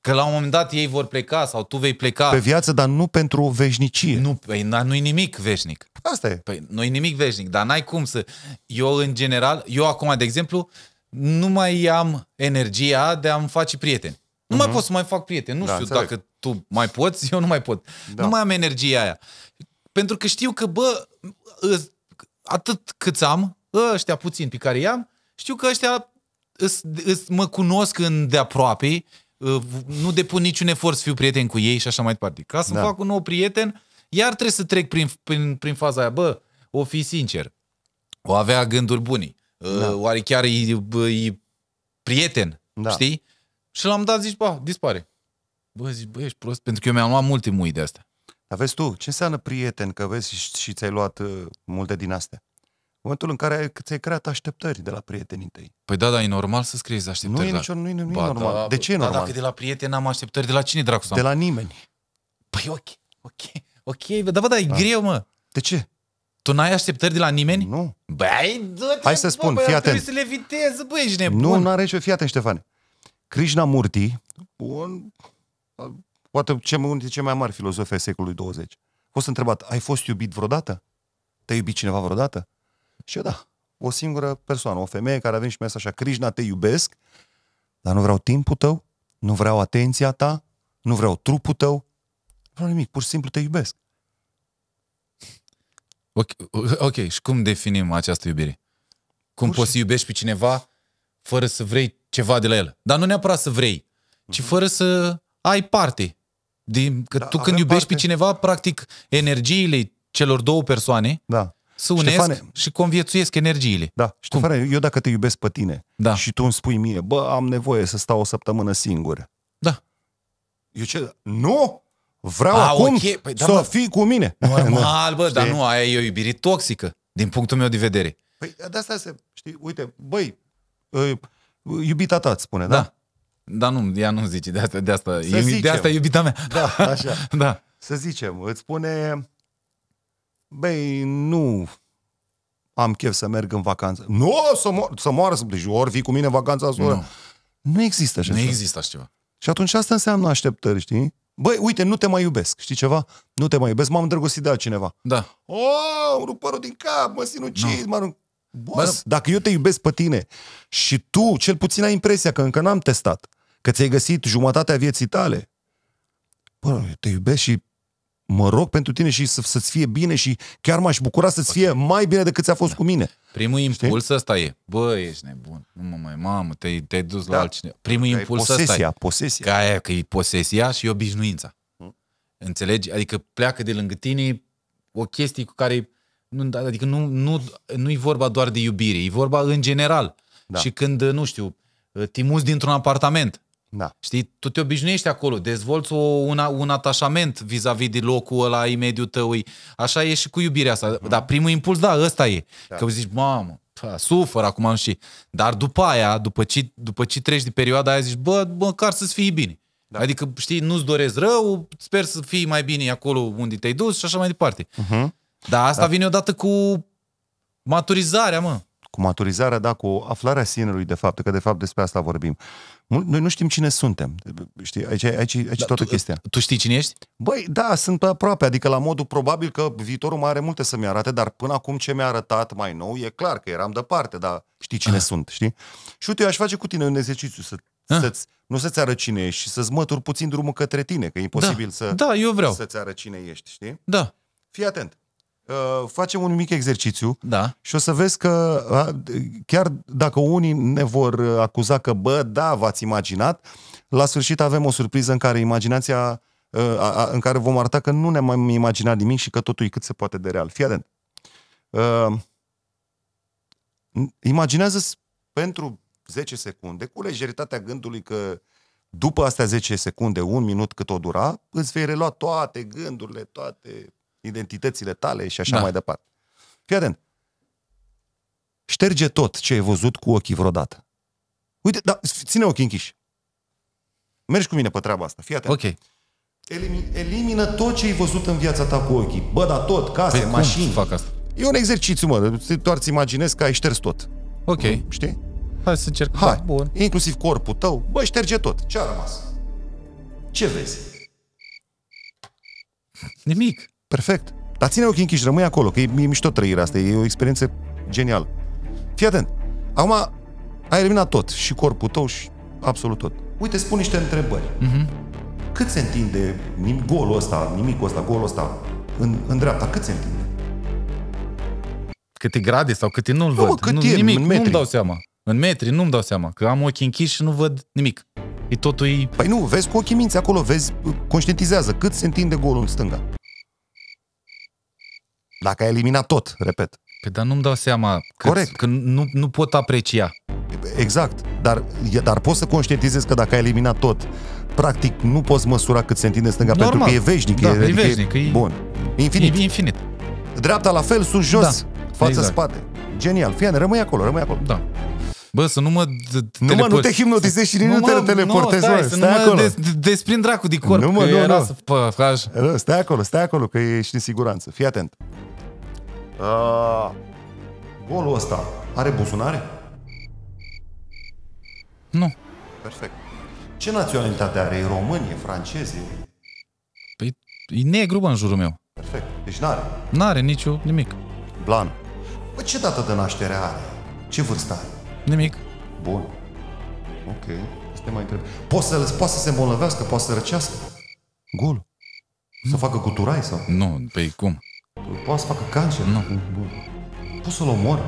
Că la un moment dat ei vor pleca sau tu vei pleca. Pe viață, dar nu pentru veșnicie. Nu, păi, na- nu-i nimic veșnic. Asta e. Păi nu-i nimic veșnic, dar n-ai cum să... Eu, în general, eu acum, de exemplu, nu mai am energia de a-mi face prieteni. Nu mai pot să mai fac prieteni. Nu Da, știu înțeleg. dacă tu mai poți, eu nu mai pot. Da. Nu mai am energia aia. Pentru că știu că, bă, îs- atât cât am, ăștia puțin pe care i-am, știu că ăștia îs, îs, mă cunosc în de aproape, uh, nu depun niciun efort să fiu prieten cu ei și așa mai departe. Ca să Da. fac un nou prieten, iar trebuie să trec prin, prin, prin faza aia. Bă, o fi sincer, o avea gânduri bune, Da. da. oare chiar e, bă, e prieten, Da. da. știi? Și l-am dat, zici, bă, dispare. Bă, zici, bă, ești prost, pentru că eu mi-am luat multe mui de astea. Dar vezi tu, ce înseamnă prieten, că vezi și, și ți-ai luat uh, multe din astea. În momentul în care ai, ți-ai creat așteptări de la prietenii tăi. Păi da, dar e normal să scriezi așteptări. Nu e la- nicio, nu e, nu e Ba, normal. Da, de ce e da, normal? dacă de la prieten am așteptări, de la cine dracu să am? De la nimeni. Păi ok, ok, ok, bă, da, bă, da, e Da. greu, mă. De ce? Tu n-ai așteptări de la nimeni? Nu. Băi, dă-te, Hai să bă, spun, băi, fii ar trebui atent. să le viteză, băi, ești nebun. Nu, nu are ce. Fii atent, Ștefane. Krishnamurti, un, poate ce, unul dintre cei mai mari filozofi ai secolului 20, a fost întrebat, ai fost iubit vreodată? Te-ai iubit cineva vreodată? Și eu, da, o singură persoană, o femeie care a venit și mi-a zis așa, Krishna, te iubesc, dar nu vreau timpul tău, nu vreau atenția ta, nu vreau trupul tău, nu vreau nimic, pur și simplu te iubesc. Ok, ok, și cum definim această iubire? Cum Pur și- poți să iubești pe cineva fără să vrei ceva de la el? Dar nu neapărat să vrei, ci fără să ai parte. Din, că Da, tu când avem iubești parte. pe cineva, practic, energiile celor două persoane Da. Se unesc Ștefane. și conviețuiesc energiile. Da, Ștefane, eu dacă te iubesc pe tine Da. și tu îmi spui mie, bă, am nevoie să stau o săptămână singur. Da. Eu ce? Nu! Vreau A, acum ok, păi da, să mă. fii cu mine. Normal, bă, dar Știi? nu, aia e o iubire toxică, din punctul meu de vedere. Păi de asta se, știi, uite, băi, uh, iubita ta îți spune, da? Da. Dar nu, ea nu zice de asta, de asta, Să e, de zicem. asta e iubita mea. Da, așa. Da. Să zicem, îți spune, băi, nu am chef să merg în vacanță. Nu, să, mor, să moară, să deci ori vii cu mine în vacanța asta. Nu. Nu există așa Nu ceva. există așa ceva. Și atunci asta înseamnă așteptări, știi? Băi, uite, nu te mai iubesc, știi ceva? Nu te mai iubesc, m-am îndrăgostit de altcineva. Da. Oh, îmi rup părul din cap, mă sinucid, mă arunc. Boss, Bă, dacă eu te iubesc pe tine și tu cel puțin ai impresia că încă n-am testat, că ți-ai găsit jumătatea vieții tale, bă, eu te iubesc și mă rog pentru tine și să, să-ți fie bine și chiar m-aș bucura să-ți fie mai bine decât ți-a fost cu mine. Primul impuls ăsta e, bă, ești nebun, nu mă mai, mamă, te-ai, te-ai dus la Da. altcineva. Primul Că e impuls ăsta e. posesia, posesia. Că aia, că e posesia și obișnuința. Hmm. Înțelegi? Adică pleacă de lângă tine o chestie cu care... Nu, adică nu, nu, nu e vorba doar de iubire, e vorba în general. Da. Și când, nu știu, te muți dintr-un apartament, Da. Știi, tu te obișnuiești acolo, dezvolți o, un, un atașament vis-a-vis de locul ăla imediu tău. e- Așa e și cu iubirea asta. Dar primul impuls, da, ăsta e. Da. Că zici, mamă, pă, sufăr acum și... Dar după aia, după ce, după ce treci de perioada aia, zici, bă, măcar să-ți fie bine. Da. Adică, știi, nu-ți doresc rău, sper să fii mai bine acolo unde te-ai dus și așa mai departe. Uh-huh. Dar asta da. vine odată cu maturizarea, mă. Cu maturizarea, da, cu aflarea sinelui, de fapt, că de fapt despre asta vorbim. Mul- Noi nu știm cine suntem. Știi, aici, aici, aici da, toată tu, chestia. Tu știi cine ești? Băi, da, sunt pe aproape, adică la modul probabil că viitorul mai are multe să-mi arate, dar până acum ce mi-a arătat mai nou, e clar că eram departe, dar știi cine ah. sunt, știi? Și uite, eu aș face cu tine un exercițiu, să, Ah. să-ți, nu să-ți arăt cine ești, și să-ți mături puțin drumul către tine, că e imposibil da. să, Da, eu vreau. să-ți arăt cine ești, știi? Da, Fii atent. Uh, facem un mic exercițiu da. și o să vezi că a, chiar dacă unii ne vor uh, acuza că, bă, da, v-ați imaginat, la sfârșit avem o surpriză în care imaginația, uh, a, a, în care vom arăta că nu ne-am mai imaginat nimic și că totul e cât se poate de real. Fii atent. Uh, imaginează pentru 10 secunde, cu lejeritatea gândului că după astea 10 secunde, un minut cât o dura, îți vei relua toate gândurile, toate identitățile tale și așa Da. mai departe. Fii atent. Șterge tot ce ai văzut cu ochii vreodată. Uite, da, ține ochii închiși. Mergi cu mine pe treaba asta, fii atent. Ok. Elimi- elimină tot ce ai văzut în viața ta cu ochii. Bă, da, tot, case, Păi cum mașini. să fac asta? E un exercițiu, mă. Doar ți imaginezi că ai șters tot. Ok. Știi? Hai să încerc. Hai, Da, bun. inclusiv corpul tău. Bă, șterge tot. Ce a rămas? Ce vezi? Nimic. Perfect. Dar ține ochii închiși, rămâi acolo, că e, e mișto trăirea asta, e o experiență genială. Fii atent. Acum ai eliminat tot, și corpul tău și absolut tot. Uite, spun niște întrebări. Mhm. Cât se întinde nim- golul ăsta, nimicul ăsta, golul ăsta, în, în dreapta, cât se întinde? Câte grade sau câte nu-l Nu, mă, văd. cât nu, e, nimic, în nu-mi metri. dau seama. În metri nu-mi dau seama. Că am ochii închiși și nu văd nimic. E totul e... Păi nu, vezi cu ochii minți acolo, vezi, conștientizează cât se întinde golul în stânga. Dacă ai eliminat tot, repet. Păi dar nu-mi dau seama. Cât, Corect. Că nu, nu pot aprecia. Exact, dar, dar poți să conștientizezi că dacă ai eliminat tot, practic nu poți măsura cât se întinde stânga, Normal. pentru că e veșnic. Da, e, e adică veșnic, e- Bun. Infinit. E infinit. Dreapta la fel, sus, jos, Da, față, exact. spate. Genial. Fii, rămâi acolo, rămâi acolo. Da. Bă, să nu mă... Nu mă, nu te hipnotizezi și nici nu, te teleportezi, nu, mă. stai, să Stai nu acolo. mă des, desprind dracu de corp. Nu, mă, că nu, era nu. Să, pă, așa. Ră, Stai acolo, stai acolo, că ești în siguranță. Fii atent. Uh, golul ăsta are buzunare? Nu. Perfect. Ce naționalitate are? E român, e francez, e... Păi e negru, bă, în jurul meu. Perfect. Deci n-are. N-are nicio nimic. Blan. Bă, ce dată de naștere are? Ce vârstă are? Nimic. Bun. Ok. Să te mai întreb. Poate să, poate să se îmbolnăvească, poate să răcească. Gol. Să facă guturai sau... Nu, păi cum? Poate să facă cancer. Nu. Bun. Poți să-l omori.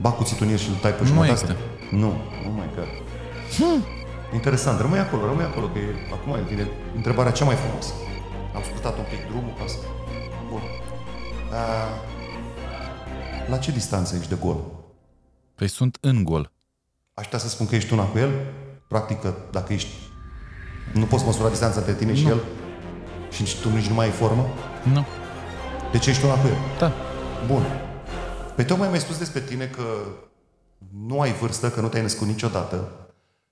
Ba cuțitul în el și îl tai pe Nu jumătate. există. Nu. Nu mai că. Interesant. Rămâi acolo, rămâi acolo, că e, acum vine întrebarea cea mai frumoasă. Am scurtat un pic drumul ca să... Bun. A, la ce distanță ești de gol? Păi sunt în gol. Aș putea să spun că ești una cu el? Practic că dacă ești... Nu poți măsura distanța între tine și el? Și nici tu nici nu mai ai formă? Nu. Deci ești una cu el. Da. Bun. Păi tocmai mi-ai spus despre tine că nu ai vârstă, că nu te-ai născut niciodată,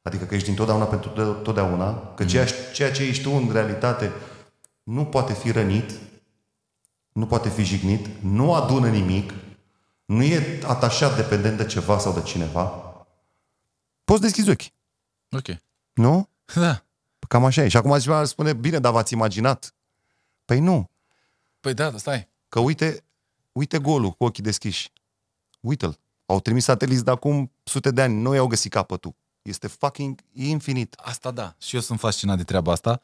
adică că ești dintotdeauna pentru totdeauna, că ceea, ceea ce ești tu în realitate nu poate fi rănit, nu poate fi jignit, nu adună nimic, nu e atașat dependent de ceva sau de cineva, poți deschizi ochii. Ok. Nu? Da. Cam așa e. Și acum ziua spune, bine, dar v-ați imaginat? Păi nu. Păi da, stai. Că uite, uite golul cu ochii deschiși. Uite-l. Au trimis sateliți de acum sute de ani. Nu i-au găsit capătul. Este fucking infinit. Asta da. Și eu sunt fascinat de treaba asta.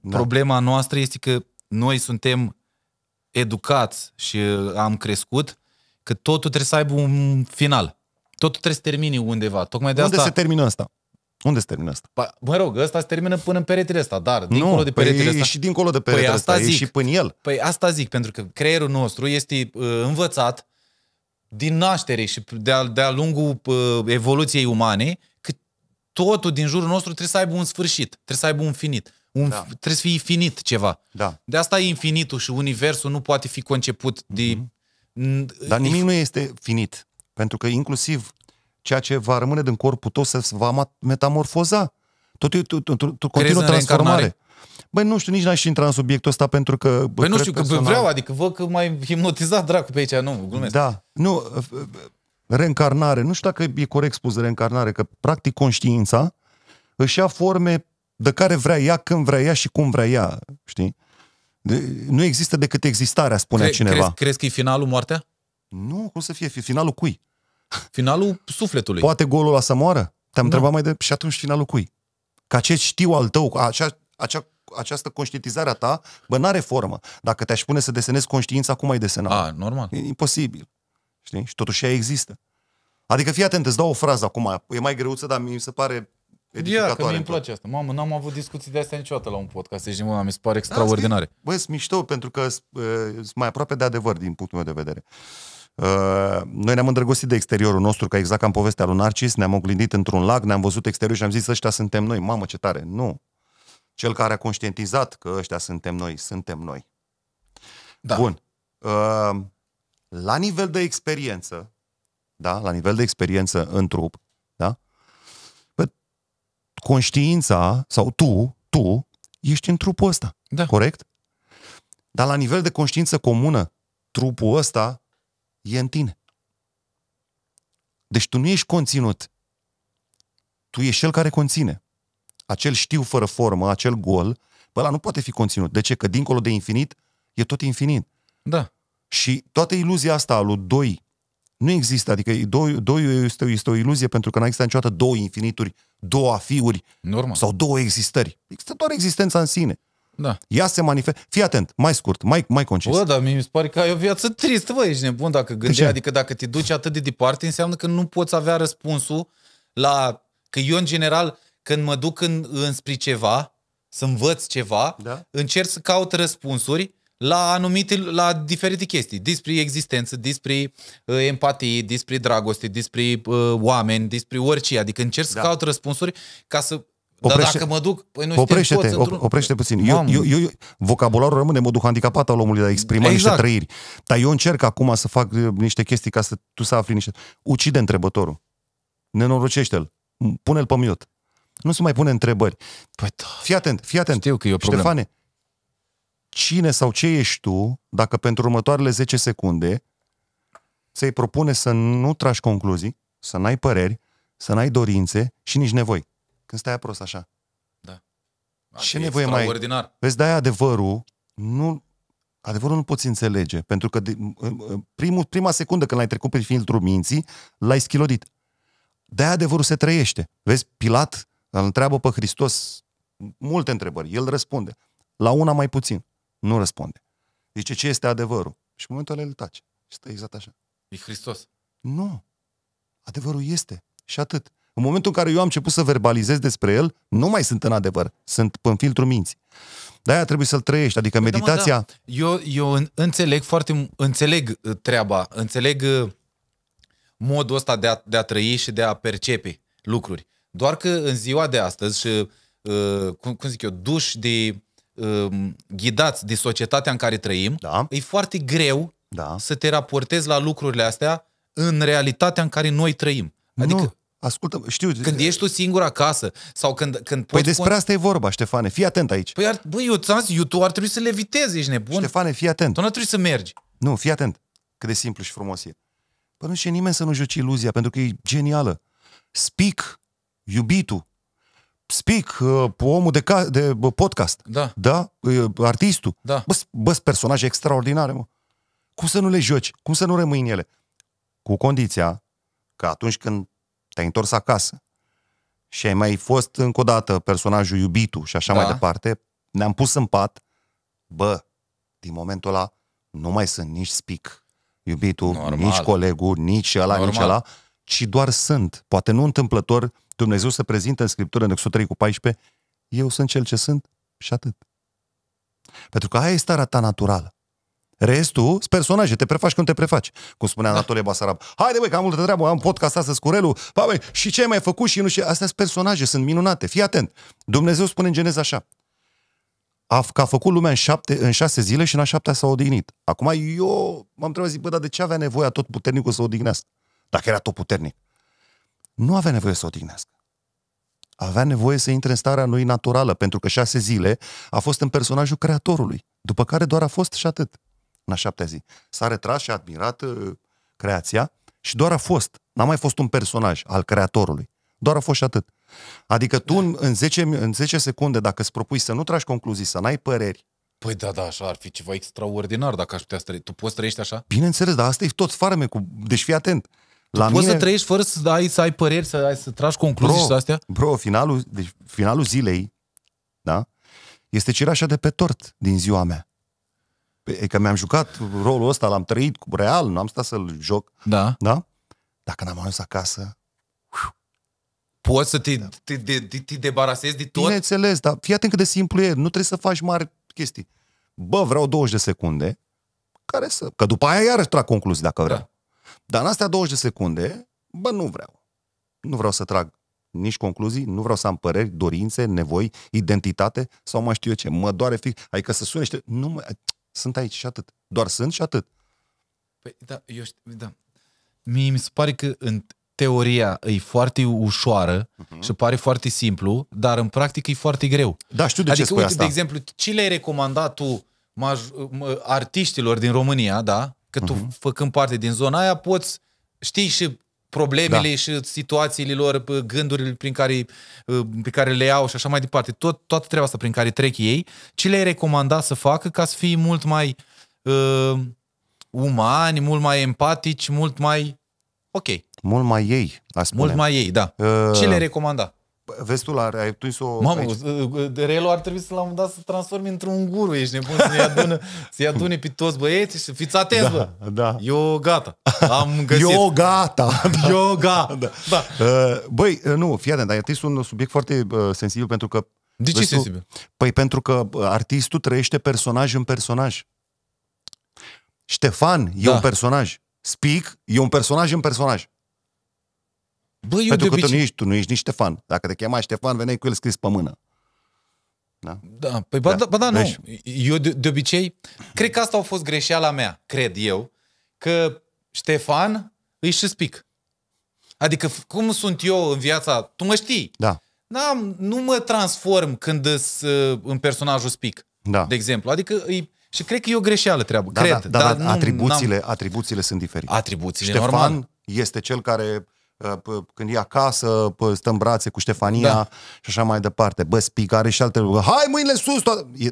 Da. Problema noastră este că noi suntem educați și am crescut că totul trebuie să aibă un final. Totul trebuie să termine undeva. Tocmai de Unde asta... se termină asta? Unde se termină asta? Pa, mă rog, ăsta se termină până în peretele ăsta, dar dincolo nu, de peretele păi ăsta... e și dincolo de peretele asta ăsta, e zic. și până el. Păi asta zic, pentru că creierul nostru este uh, învățat din naștere și de-a, de-a lungul uh, evoluției umane că totul din jurul nostru trebuie să aibă un sfârșit, trebuie să aibă un finit. Un, Da. da. Trebuie să fie infinit ceva. Da. De asta infinitul și universul nu poate fi conceput de... Mm-hmm. Dar nimic nu este finit. Pentru că inclusiv ceea ce va rămâne din corpul tău se va ma- metamorfoza. Tot tu, tu, tu, tu, tu continuă în transformare. reîncarnare? Băi, nu știu, nici n-aș intra în subiectul ăsta pentru că... bă, Păi nu cred știu, că personal- vreau, adică văd că m-ai hipnotizat dracu pe aici, nu, glumesc. Da. Nu, reîncarnare. Nu știu dacă e corect spus reîncarnare, că practic conștiința își ia forme de care vrea ea, când vrea ea și cum vrea ea. Știi? De, nu există decât existarea, spunea Cre- cineva. Crezi, crezi că e finalul moartea? Nu, cum să fie? Fi finalul cui? Finalul sufletului. Poate golul ăla să moară? Te-am Da. întrebat mai de... Și atunci finalul cui? Că acest știu al tău, acea, acea, această conștientizare a ta, bă, n-are formă. Dacă te-aș pune să desenezi conștiința, cum ai desena? A, normal. E imposibil. Știi? Și totuși ea există. Adică fii atent, îți dau o frază acum. E mai greuță, dar mi se pare Ia, că edificatoare. mie îmi în tot. place asta. Mamă, n-am avut discuții de astea niciodată la un podcast. Deci, mă, mi se pare extraordinare. Da, Băi, sunt mișto pentru că sunt mai aproape de adevăr din punctul meu de vedere. Uh, Noi ne-am îndrăgostit de exteriorul nostru, ca exact ca în povestea lui Narcis, ne-am oglindit într-un lac, ne-am văzut exteriorul și am zis, ăștia suntem noi. Mamă, ce tare! Nu! Cel care a conștientizat că ăștia suntem noi, suntem noi. Da. Bun. Uh, La nivel de experiență, da? La nivel de experiență în trup, da? Bă, Conștiința, sau tu, tu, ești în trupul ăsta. Da. Corect? Dar la nivel de conștiință comună, trupul ăsta e în tine. Deci tu nu ești conținut. Tu ești cel care conține. Acel știu fără formă, acel gol, bă, ăla nu poate fi conținut. De ce? Că dincolo de infinit, e tot infinit. Da. Și toată iluzia asta a lui doi nu există. Adică doi, doi este, este o iluzie pentru că nu există niciodată două infinituri, două afiuri Normal. sau două existări. Există doar existența în sine. Da. Ea se manifestă. Fii atent, mai scurt, mai, mai concis. Bă, dar mi se pare că ai o viață tristă, bă, ești nebun dacă ce? gândeai. Adică dacă te duci atât de departe, înseamnă că nu poți avea răspunsul la... Că eu, în general, când mă duc în, înspre ceva, să învăț ceva, Da. încerc să caut răspunsuri la anumite, la diferite chestii, despre existență, despre uh, empatie, despre dragoste, despre uh, oameni, despre orice. Adică încerc să Da. caut răspunsuri ca să... Oprește- dar dacă mă duc, păi noi suntem Oprește-te, toți op- într-un... oprește puțin. Eu, Mamă. eu, eu, vocabularul rămâne modul handicapat al omului de a exprima exact. niște Exact. trăiri. Dar eu încerc acum să fac uh, niște chestii ca să tu să afli niște... Ucide întrebătorul. Nenorocește-l. Pune-l pe mute. Nu se mai pune întrebări. Păi da. Fii atent, fii atent. Știu că e o problemă. Ștefane, cine sau ce ești tu dacă pentru următoarele 10 secunde ți-ai propune să nu tragi concluzii, să n-ai păreri, să n-ai dorințe și nici nevoi. Când stai prost așa. Ar Ce fi nevoie mai ai? extraordinar. Vezi, de-aia adevărul nu, adevărul nu poți înțelege, pentru că de, primul, prima secundă când l-ai trecut pe filtrul minții, l-ai schilodit. De-aia adevărul se trăiește. Vezi, Pilat îl întreabă pe Hristos multe întrebări, el răspunde. La una mai puțin, nu răspunde. Zice, ce este adevărul? Și în momentul ăla el tace. Și stă exact așa. E Hristos. Nu. Adevărul este. Și atât. În momentul în care eu am început să verbalizez despre el, nu mai sunt în adevăr. Sunt în filtru minții. De-aia trebuie să-l trăiești. Adică Păi da, mă, meditația... da. Eu, eu în- înțeleg foarte, înțeleg uh, treaba, înțeleg uh, modul ăsta de a, de a trăi și de a percepe lucruri. Doar că în ziua de astăzi și, uh, cum, cum zic eu, duși de uh, ghidați de societatea în care trăim, Da. e foarte greu Da. să te raportezi la lucrurile astea în realitatea în care noi trăim. Adică nu, ascultă, știu. când ești tu singur acasă sau când, când Păi poți... despre asta e vorba, Ștefane. Fii atent aici. Păi, ar, băi, eu ți-am zis, eu, tu ar trebui să le vitezi, ești nebun. Ștefane, fii atent. Tu nu ar trebui să mergi. Nu, fii atent. Cât de simplu și frumos e. Păi nu știe nimeni să nu joci iluzia, pentru că e genială. Speak, iubitul. Speak, uh, omul de, ca, de bă, podcast. Da. Da? Uh, artistul. Da. Bă, bă, personaje extraordinare, mă. Cum să nu le joci? Cum să nu rămâi în ele? Cu condiția că atunci când te-ai întors acasă și ai mai fost încă o dată personajul iubitul și așa Da. mai departe, ne-am pus în pat, bă, din momentul ăla nu mai sunt nici speak, iubitul, Normal. nici colegul, nici ăla, Normal. nici ăla, ci doar sunt. Poate nu întâmplător, Dumnezeu se prezintă în Scriptură în Exodul 3 cu 14, eu sunt cel ce sunt și atât. Pentru că aia e starea ta naturală. Restul sunt personaje, te prefaci când te prefaci. Cum spunea Anatole Basarab. Haide băi, că am multă treabă, am podcast astăzi cu Relu. Pa, băi, și ce ai mai făcut și nu știu. Astea sunt personaje, sunt minunate. Fii atent. Dumnezeu spune în Geneza așa. A, că a făcut lumea în, șapte, în șase zile și în a șaptea s-a odihnit. Acum eu m-am întrebat, zic, bă, dar de ce avea nevoie tot puternicul să odihnească? Dacă era tot puternic. Nu avea nevoie să odihnească. Avea nevoie să intre în starea lui naturală, pentru că șase zile a fost în personajul creatorului, după care doar a fost și atât, în a șaptea zi. S-a retras și a admirat uh, creația și doar a fost. N-a mai fost un personaj al creatorului. Doar a fost și atât. Adică tu în, în, 10, în 10 secunde, dacă îți propui să nu tragi concluzii, să n-ai păreri, Păi da, da, așa ar fi ceva extraordinar dacă aș putea să trăi. Tu poți trăiești așa? bineînțeles, dar asta e tot farmecul. Deci fii atent. Tu poți să trăiești fără să ai, să ai păreri, să, ai, să tragi concluzii Bro, și să astea? Bro, finalul, deci finalul zilei, da? Este cireașa de pe tort din ziua mea. E că mi-am jucat rolul ăsta, l-am trăit cu real, nu am stat să-l joc, Da. da? Dacă n-am ajuns acasă, Poți să te, te, te, te, te debarasezi de tot? bineînțeles, dar fii atent cât de simplu e, nu trebuie să faci mari chestii. Bă, vreau 20 de secunde, care să... Că după aia iarăși trag concluzii dacă vreau. Da. Dar în astea 20 de secunde, bă, nu vreau. Nu vreau să trag nici concluzii, nu vreau să am păreri, dorințe, nevoi, identitate sau mai știu eu ce. Mă doare fi, adică să sune și nu mă, sunt aici și atât. Doar sunt și atât. Păi, da, eu știu, da. Mie mi se pare că în teoria e foarte ușoară uh-huh. și pare foarte simplu, dar în practică e foarte greu. Da, știu de adică, ce spui uite, asta. de exemplu, ce le-ai recomandat tu maj- m- artiștilor din România, da? Că tu, uh-huh. făcând parte din zona aia, poți, știi și problemele Da. și situațiile lor, p- gândurile prin care, uh, pe care le au și așa mai departe, tot, toată treaba asta prin care trec ei, ce le-ai recomandat să facă ca să fie mult mai uh, umani, mult mai empatici, mult mai ok, Mult mai ei, aș spune. mult mai ei, da. Uh, Ce le-ai recomanda? Vezi tu, la, ai prins-o Mamă, aici. uh, Relu ar trebui să la un moment dat să transformi într-un guru, ești nebun, să-i adună, să-i adune pe toți băieții și fiți atenți, bă. Da, da. Eu gata, am găsit. Eu gata! Yoga. Da. da. Uh, Băi, uh, nu, fii atent, ai atins un subiect foarte uh, sensibil pentru că... De ce vezi tu, sensibil? Păi pentru că uh, artistul trăiește personaj în personaj. Ștefan e Da. un personaj. Speak e un personaj în personaj. Bă, eu pentru de că tu obicei... nu ești, tu nu ești nici Ștefan. Dacă te chema Ștefan, veneai cu el scris pe mână. Da? Da, păi ba da, ba da nu. Deci- Eu de, de obicei, cred că asta a fost greșeala mea, cred eu, că Ștefan îi și spic. Adică f- cum sunt eu în viața, tu mă știi, Da. N-am, nu mă transform când îs uh, în personajul spic, Da. de exemplu. Adică îi, și cred că e o greșeală treabă. Da, cred, da, da, dar da, nu, atribuțiile, atribuțiile sunt diferite. N-am, atribuțiile, Ștefan normal. este cel care uh, p- când e acasă, p- stă în brațe cu Ștefania Da. și așa mai departe. Bă, spic, are și alte lucruri. Hai mâinile sus! Toate. E,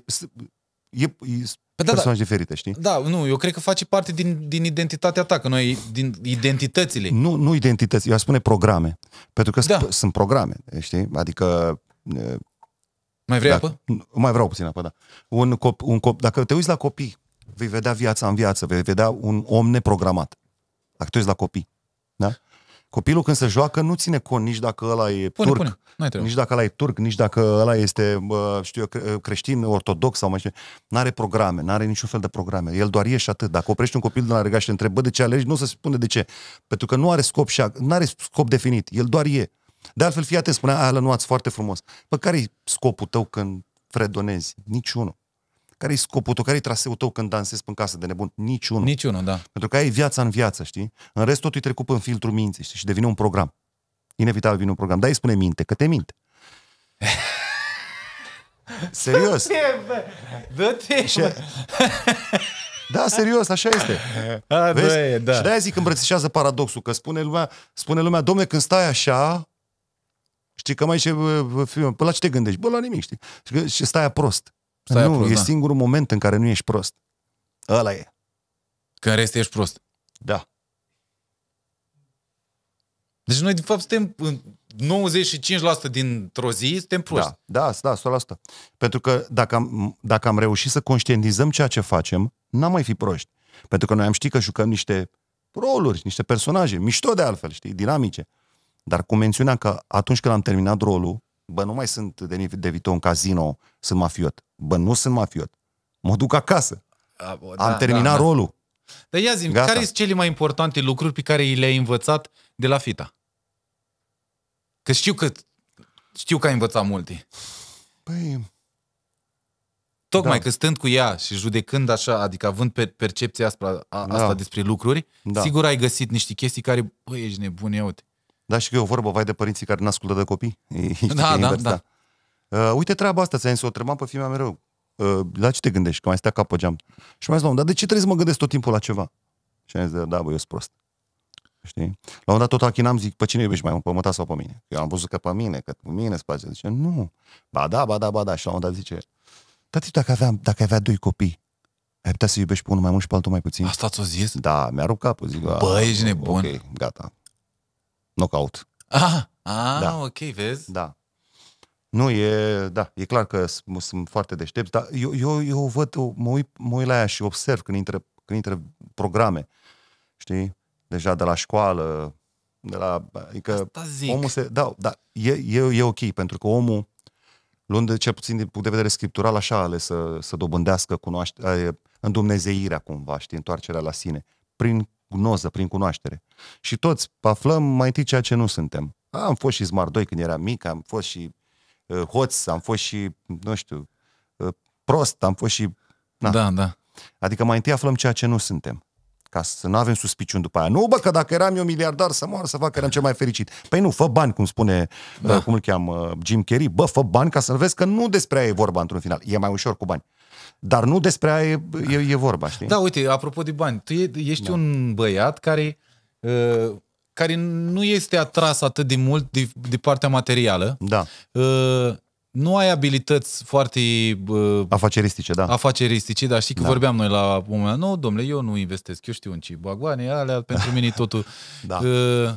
e, e Păi da, da. personaje diferite, știi? Da, nu, eu cred că face parte din, din identitatea ta, că noi, din identitățile. Nu, nu identități, eu aș spune programe. Pentru că Da. da. sunt programe, știi? Adică uh, Mai vrei dacă, apă? Mai vreau puțin apă, da. Un cop, un cop, dacă te uiți la copii, vei vedea viața în viață, vei vedea un om neprogramat. Dacă te uiți la copii, da? Copilul când se joacă nu ține cont nici dacă ăla e Pune, turc, pune. N-ai treabă. nici dacă ăla e turc, nici dacă ăla este, bă, știu eu, cre- creștin, ortodox sau mai știu. N-are programe, n-are niciun fel de programe. El doar e și atât. Dacă oprești un copil de la regat și te întrebi, bă, de ce alegi, nu o să spune de ce. Pentru că nu are scop și nu are scop definit. El doar e. De altfel, fii atent, spunea Alan Watts foarte frumos. Bă, care e scopul tău când fredonezi? Niciunul. Care-i scopul tău? Care-i traseul tău când dansezi în casă de nebun? Niciunul. Niciunul, da. Pentru că ai viața în viață, știi? În rest totul e trecut în filtrul minții, știi? Și devine un program. Inevitabil vine un program. Dar îi spune minte, că te minte. Serios. Dă-te, Și- Da, serios, așa este. A, Vezi? da, e, da. Și de-aia zic că îmbrățișează paradoxul, că spune lumea, spune lumea, domne, când stai așa, știi că mai ce film, până la ce te gândești? Bă, la nimic, știi? Și, că- și stai prost. Stai nu, prost, e da. singurul moment în care nu ești prost. Ăla e. Că în rest ești prost. Da. Deci noi, de fapt, suntem în 95% dintr-o zi, suntem proști. Da, da, da, 100%. Pentru că dacă am, dacă am reușit să conștientizăm ceea ce facem, n-am mai fi proști. Pentru că noi am ști că jucăm niște roluri, niște personaje, mișto de altfel, știi, dinamice. Dar cu mențiunea că atunci când am terminat rolul, bă, nu mai sunt de, de Vito în casino, sunt mafiot. Bă, nu sunt mafiot. Mă duc acasă. A, bă, am terminat rolul. Dar ia zi Gata. care sunt cele mai importante lucruri pe care le-ai învățat de la Fita? Că știu că știu că ai învățat multe. Păi, Tocmai Da. că stând cu ea și judecând așa, adică având pe percepția asta, a, Da. asta despre lucruri, Da. sigur ai găsit niște chestii care, băi, ești nebun, ia uite. Da, și că e o vorbă, vai de părinții care n-ascultă de copii. E, știi Da, că e da, invers, da. Uh, uite treaba asta, ți-am zis, o întrebam pe fiimea mereu. Uh, la ce te gândești? Că mai stea cap pe geam. Și mi-a zis, "Doamne, dar de ce trebuie să mă gândesc tot timpul la ceva? Și am zis, da, bă, eu sunt prost. Știi? La un moment dat tot achinam, zic, pe cine iubești mai mult, pe măta sau pe mine? Eu am văzut că pe mine, că pe mine îți place. Zice, nu. Ba da, ba da, ba da. Și la un moment dat zice, tati, dacă, aveam, dacă ai avea doi copii, ai putea să iubești pe unul mai mult și pe altul mai puțin? Asta ți-o zis? Da, mi-a rupt capul. Zic, "A, Bă, ești nebun." Ok, gata. Knockout. Ah, ah Da. ok, vezi? Da. Nu, e, da, e clar că sunt, sunt foarte deștepți, dar eu, eu, eu văd, eu mă uit, mă uit la ea și observ când intră, când intră programe, știi? Deja de la școală, de la, adică Asta zic. omul se, da, da, e, e, e ok, pentru că omul, luând de cel puțin din punct de vedere scriptural, așa a ales să, să dobândească cunoaște, îndumnezeirea cumva, știi, întoarcerea la sine, prin gnoză, prin cunoaștere. Și toți aflăm mai întâi ceea ce nu suntem. Am fost și Smart 2 când eram mic, am fost și uh, hoț, am fost și, nu știu, uh, prost, am fost și... Na. Da, da. Adică mai întâi aflăm ceea ce nu suntem. Ca să nu avem suspiciuni după aia. Nu, bă, că dacă eram eu miliardar să mor, să fac că eram cel mai fericit. Păi nu, fă bani, cum spune, Da. da. cum îl cheamă, Jim Carrey. Bă, fă bani ca să vezi că nu despre aia e vorba într-un final. E mai ușor cu bani. Dar nu despre aia e, e, e vorba, știi? Da, uite, apropo de bani, tu e- ești Da. un băiat care, uh, care nu este atras atât de mult de, de partea materială, Da, uh, nu ai abilități foarte uh, afaceristice, da. afaceristice, dar știi că Da. vorbeam noi la un moment dat, nu, domnule, eu nu investesc, eu știu în ce bagoane, alea pentru mine e totul. Da. Uh,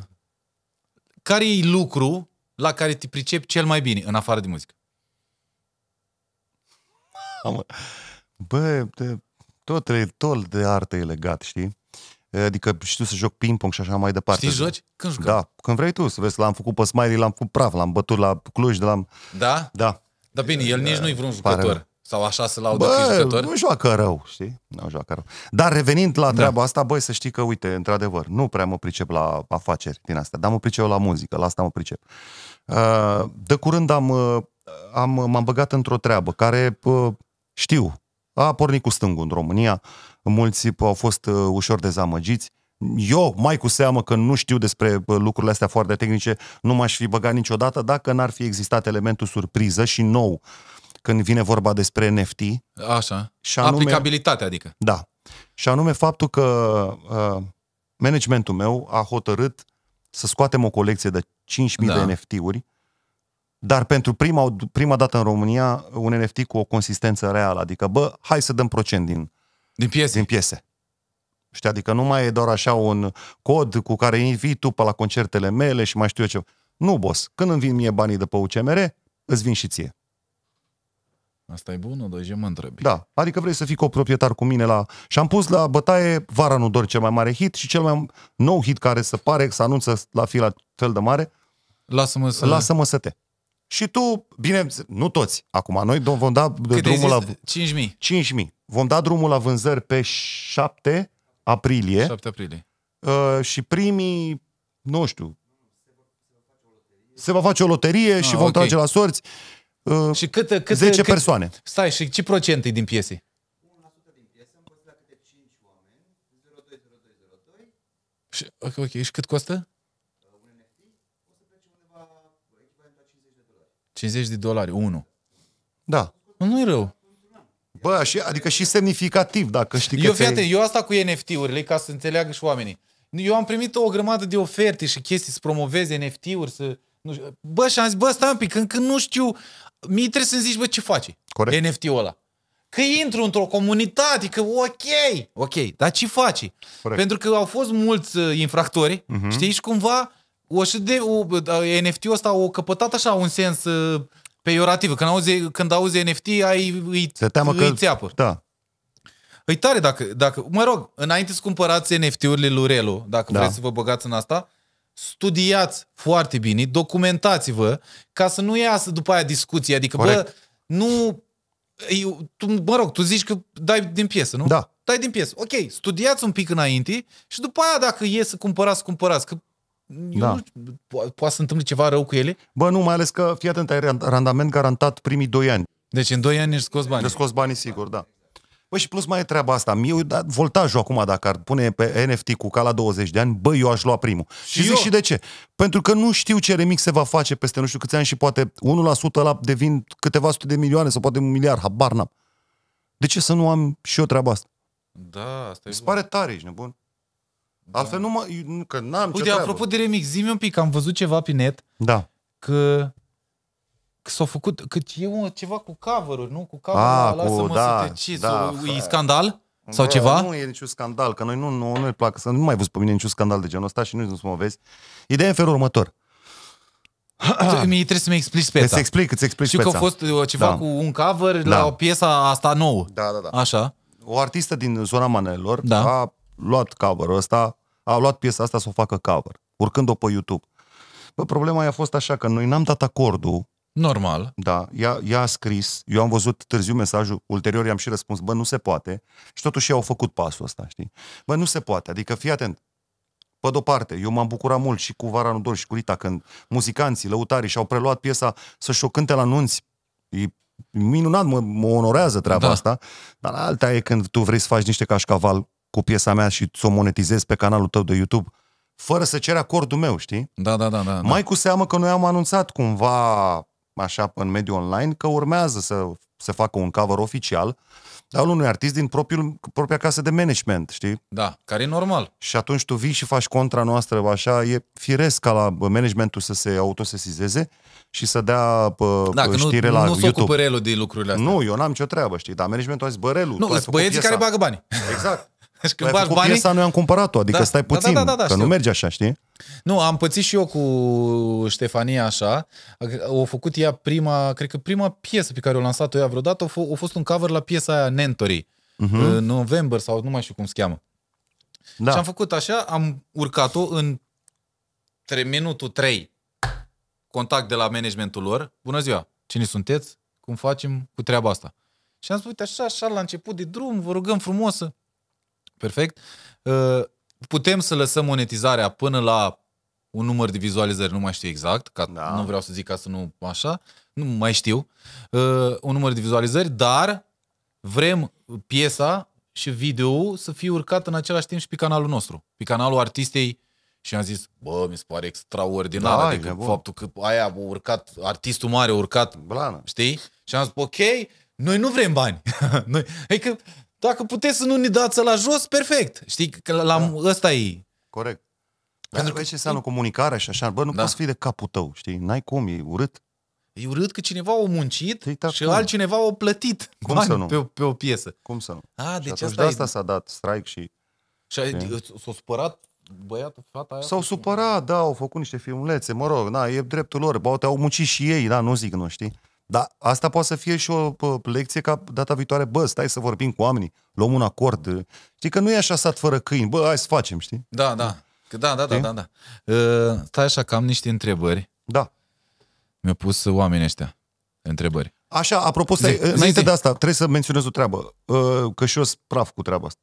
care e lucru la care te pricepi cel mai bine, în afară de muzică? Am- Bă, de, tot, e- tot de artă e legat, știi? Adică știu să joc ping-pong și așa mai departe. Știi joci? Când jucăm? Da, când vrei tu, să vezi, l-am făcut pe Smiley, l-am făcut praf, l-am bătut la Cluj, de l-am... Da? Da. Dar bine, el nici nu-i vreun pare jucător. rău. Sau așa să laudă că e Bă, jucător. nu joacă rău, știi? Nu joacă rău. Dar revenind la Da. treaba asta, băi, să știi că, uite, într-adevăr, nu prea mă pricep la afaceri din astea, dar mă pricep la muzică, la asta mă pricep. Uh, De curând am, uh, am, m-am băgat într-o treabă care, uh, știu, a pornit cu stângul în România, mulți au fost uh, ușor dezamăgiți, eu, mai cu seamă că nu știu despre uh, lucrurile astea foarte tehnice, nu m-aș fi băgat niciodată dacă n-ar fi existat elementul surpriză și nou când vine vorba despre NFT, Așa. Și anume- Aplicabilitatea, adică. da. Și anume faptul că uh, managementul meu a hotărât să scoatem o colecție de 5.000 Da. de NFT-uri, dar pentru prima, prima dată în România un NFT cu o consistență reală. Adică, bă, hai să dăm procent din, Din piese. din piese. Știi, adică nu mai e doar așa un cod cu care invii tu pe la concertele mele și mai știu eu ce. Nu, boss. Când îmi vin mie banii de pe UCMR, îți vin și ție. Asta e bună, dar ce mă întrebi? Da, adică vrei să fii coproprietar cu mine la... Și am pus la bătaie Vara nu dor cel mai mare hit și cel mai nou hit care să pare să anunță la fi la fel de mare, Lasă-mă să... Lasă-mă să te. Și tu, bine, nu toți, acum, noi vom da Cât drumul la... 5.000. 5.000. Vom da drumul la vânzări pe 7 aprilie. 7 aprilie. Uh, și primii, nu știu, se va face o loterie ah, și vom okay. trage la sorți uh, și câte, câte, 10 cât, persoane. Stai, și ce procent e din piese? 1% din piese, împărțit la câte 5 oameni, 0,2, 0,2, 0,2. Și, ok, și cât costă? 50 de dolari, unul. Da. Nu e rău. Bă, și, adică și semnificativ, dacă știi că Eu, fii ți-ai- atent, eu asta cu NFT-urile, ca să înțeleagă și oamenii. Eu am primit o grămadă de oferte și chestii să promoveze NFT-uri, să... Nu știu. Bă, și am zis, bă, stai un pic, încă nu știu... Mie trebuie să-mi zici, bă, ce faci? Corect. NFT-ul ăla. Că intru într-o comunitate, că ok, ok, dar ce faci? Corect. Pentru că au fost mulți uh, infractori, Mhm. știi, și cumva o și de, o, da, NFT-ul ăsta o căpătat așa un sens uh, peiorativ. Când auzi, când auzi NFT, ai, îi, Se teamă că... îi țeapă. Da. E tare dacă, dacă, mă rog, înainte să cumpărați NFT-urile lui Relu, dacă Da. vreți să vă băgați în asta, studiați foarte bine, documentați-vă, ca să nu iasă după aia discuții. Adică, bă, Corect. nu... Eu, tu, mă rog, tu zici că dai din piesă, nu? Da. Dai din piesă. Ok, studiați un pic înainte și după aia dacă e să cumpărați, cumpărați. Că eu Da. nu știu, po- poate să întâmple ceva rău cu ele. Bă, nu, mai ales că, fii atent, ai ran- randament garantat primii 2 ani. Deci în 2 ani ești scos bani. De scos banii, sigur, da. Bă, și plus mai e treaba asta. Mie, da, voltajul acum, dacă ar pune pe NFT cu ca la 20 de ani, bă, eu aș lua primul. Și, Și zic eu. și de ce. Pentru că nu știu ce remix se va face peste nu știu câți ani și poate 1% la devin câteva sute de milioane sau poate un miliard, habar n-am. De ce să nu am și eu treaba asta? Da, asta e Mi se bun. pare tare, ești nebun. Altfel nu mă, eu nu- că n-am ce Uite, treabă. apropo de remix, zi-mi un pic, am văzut ceva pe net Da. că, că s-au făcut, că e un, ceva cu cover nu? Cu cover Ah, la, cu- lasă-mă da, să te ce, da, să, e fa- scandal? Sau Bă, ceva? Nu e niciun scandal, că noi nu, nu, nu ne plac, să nu mai văzut pe mine niciun scandal de genul ăsta și nu nu să mă vezi. Ideea e în felul următor. Tu- Mie trebuie să-mi explici Îți speța. explic, îți explic Știu că a speța. fost uh, ceva Da. cu un cover Da. la o piesa asta nouă. Da, da, da. Așa. O artistă din zona manelor Da. a luat cover ăsta, a luat piesa asta să o facă cover, urcând-o pe YouTube. Bă, problema a fost așa că noi n-am dat acordul, Normal. da, ea, ea a scris, eu am văzut târziu mesajul, ulterior i-am și răspuns, bă, nu se poate, și totuși ei au făcut pasul ăsta, știi? Bă, nu se poate, adică fii atent, pe de-o parte, eu m-am bucurat mult și cu Vara Nudor și cu Rita când muzicanții, lăutarii și-au preluat piesa să-și o cânte la nunți. E minunat, mă, mă onorează treaba Da. asta, dar alta e când tu vrei să faci niște cașcaval cu piesa mea și să o monetizezi pe canalul tău de YouTube, fără să ceri acordul meu, știi? Da, da, da, da. Mai cu seamă că noi am anunțat cumva așa în mediul online că urmează să se facă un cover oficial al unui artist din propriul, propria casă de management, știi? Da, care e normal. Și atunci tu vii și faci contra noastră, așa, e firesc ca la bă, managementul să se autosesizeze și să dea bă, Da, bă, că nu, știre la nu se YouTube. ocupă relul de lucrurile astea. Nu, eu n-am ce treabă, știi, dar managementul a zis, bă, Relu, nu tu ai sunt făcut băieții piesa. care bagă bani. Exact. Și Tu când ai bagi făcut banii... piesa, noi am cumpărat-o, adică Da, stai da, da, puțin, da, da, da, că nu știu. merge așa, știi? Nu, am pățit și eu cu Ștefania așa. O făcut ea prima, cred că prima piesă pe care o lansat-o ea vreodată a, f- a fost un cover la piesa aia Nentory. Mhm. În November sau nu mai știu cum se cheamă. Da. Și am făcut așa, am urcat-o în 3 minutul 3 contact de la managementul lor. Bună ziua, cine sunteți? Cum facem cu treaba asta? Și am spus, uite așa, așa, la început de drum, vă rugăm frumos să... Perfect. Uh, Putem să lăsăm monetizarea până la un număr de vizualizări, nu mai știu exact, ca Da. nu vreau să zic ca să nu așa, nu mai știu, uh, un număr de vizualizări, dar vrem piesa și video să fie urcat în același timp și pe canalul nostru, pe canalul artistei și am zis, bă, mi se pare extraordinar, Da, adică e nebun. faptul că aia a urcat, artistul mare a urcat Blană. Știi? Și am zis, ok, noi nu vrem bani. noi, adică, dacă puteți să nu ne dați la jos, perfect. Știi? Că la, la Da. ăsta e. Corect. Pentru Pentru că- că ce înseamnă comunicarea și așa, bă, nu Da. poți fi de capul tău, știi? N-ai cum, e urât. E urât că cineva a muncit Uite și acum. altcineva a plătit Cum bani să nu? Pe, o- pe o piesă. Cum să nu? A, și deci atunci asta de e. asta s-a dat strike și... Și a- s-a supărat băiatul, fata aia? S-au supărat, da, au făcut niște filmulețe, mă rog, da, e dreptul lor, poate au muncit și ei, da, nu zic, nu știi? Dar asta poate să fie și o pă, lecție ca data viitoare, bă, stai să vorbim cu oamenii, luăm un acord. Știi că nu e așa sat fără câini, bă, hai să facem, știi? Da, da. Că da, da, da, Știi? da, da. Uh, stai așa că am niște întrebări. Da. Mi-au pus oamenii ăștia întrebări. Așa, apropo, stai, Zi, zi, înainte zi. de asta, trebuie să menționez o treabă, uh, că și eu sunt praf cu treaba asta.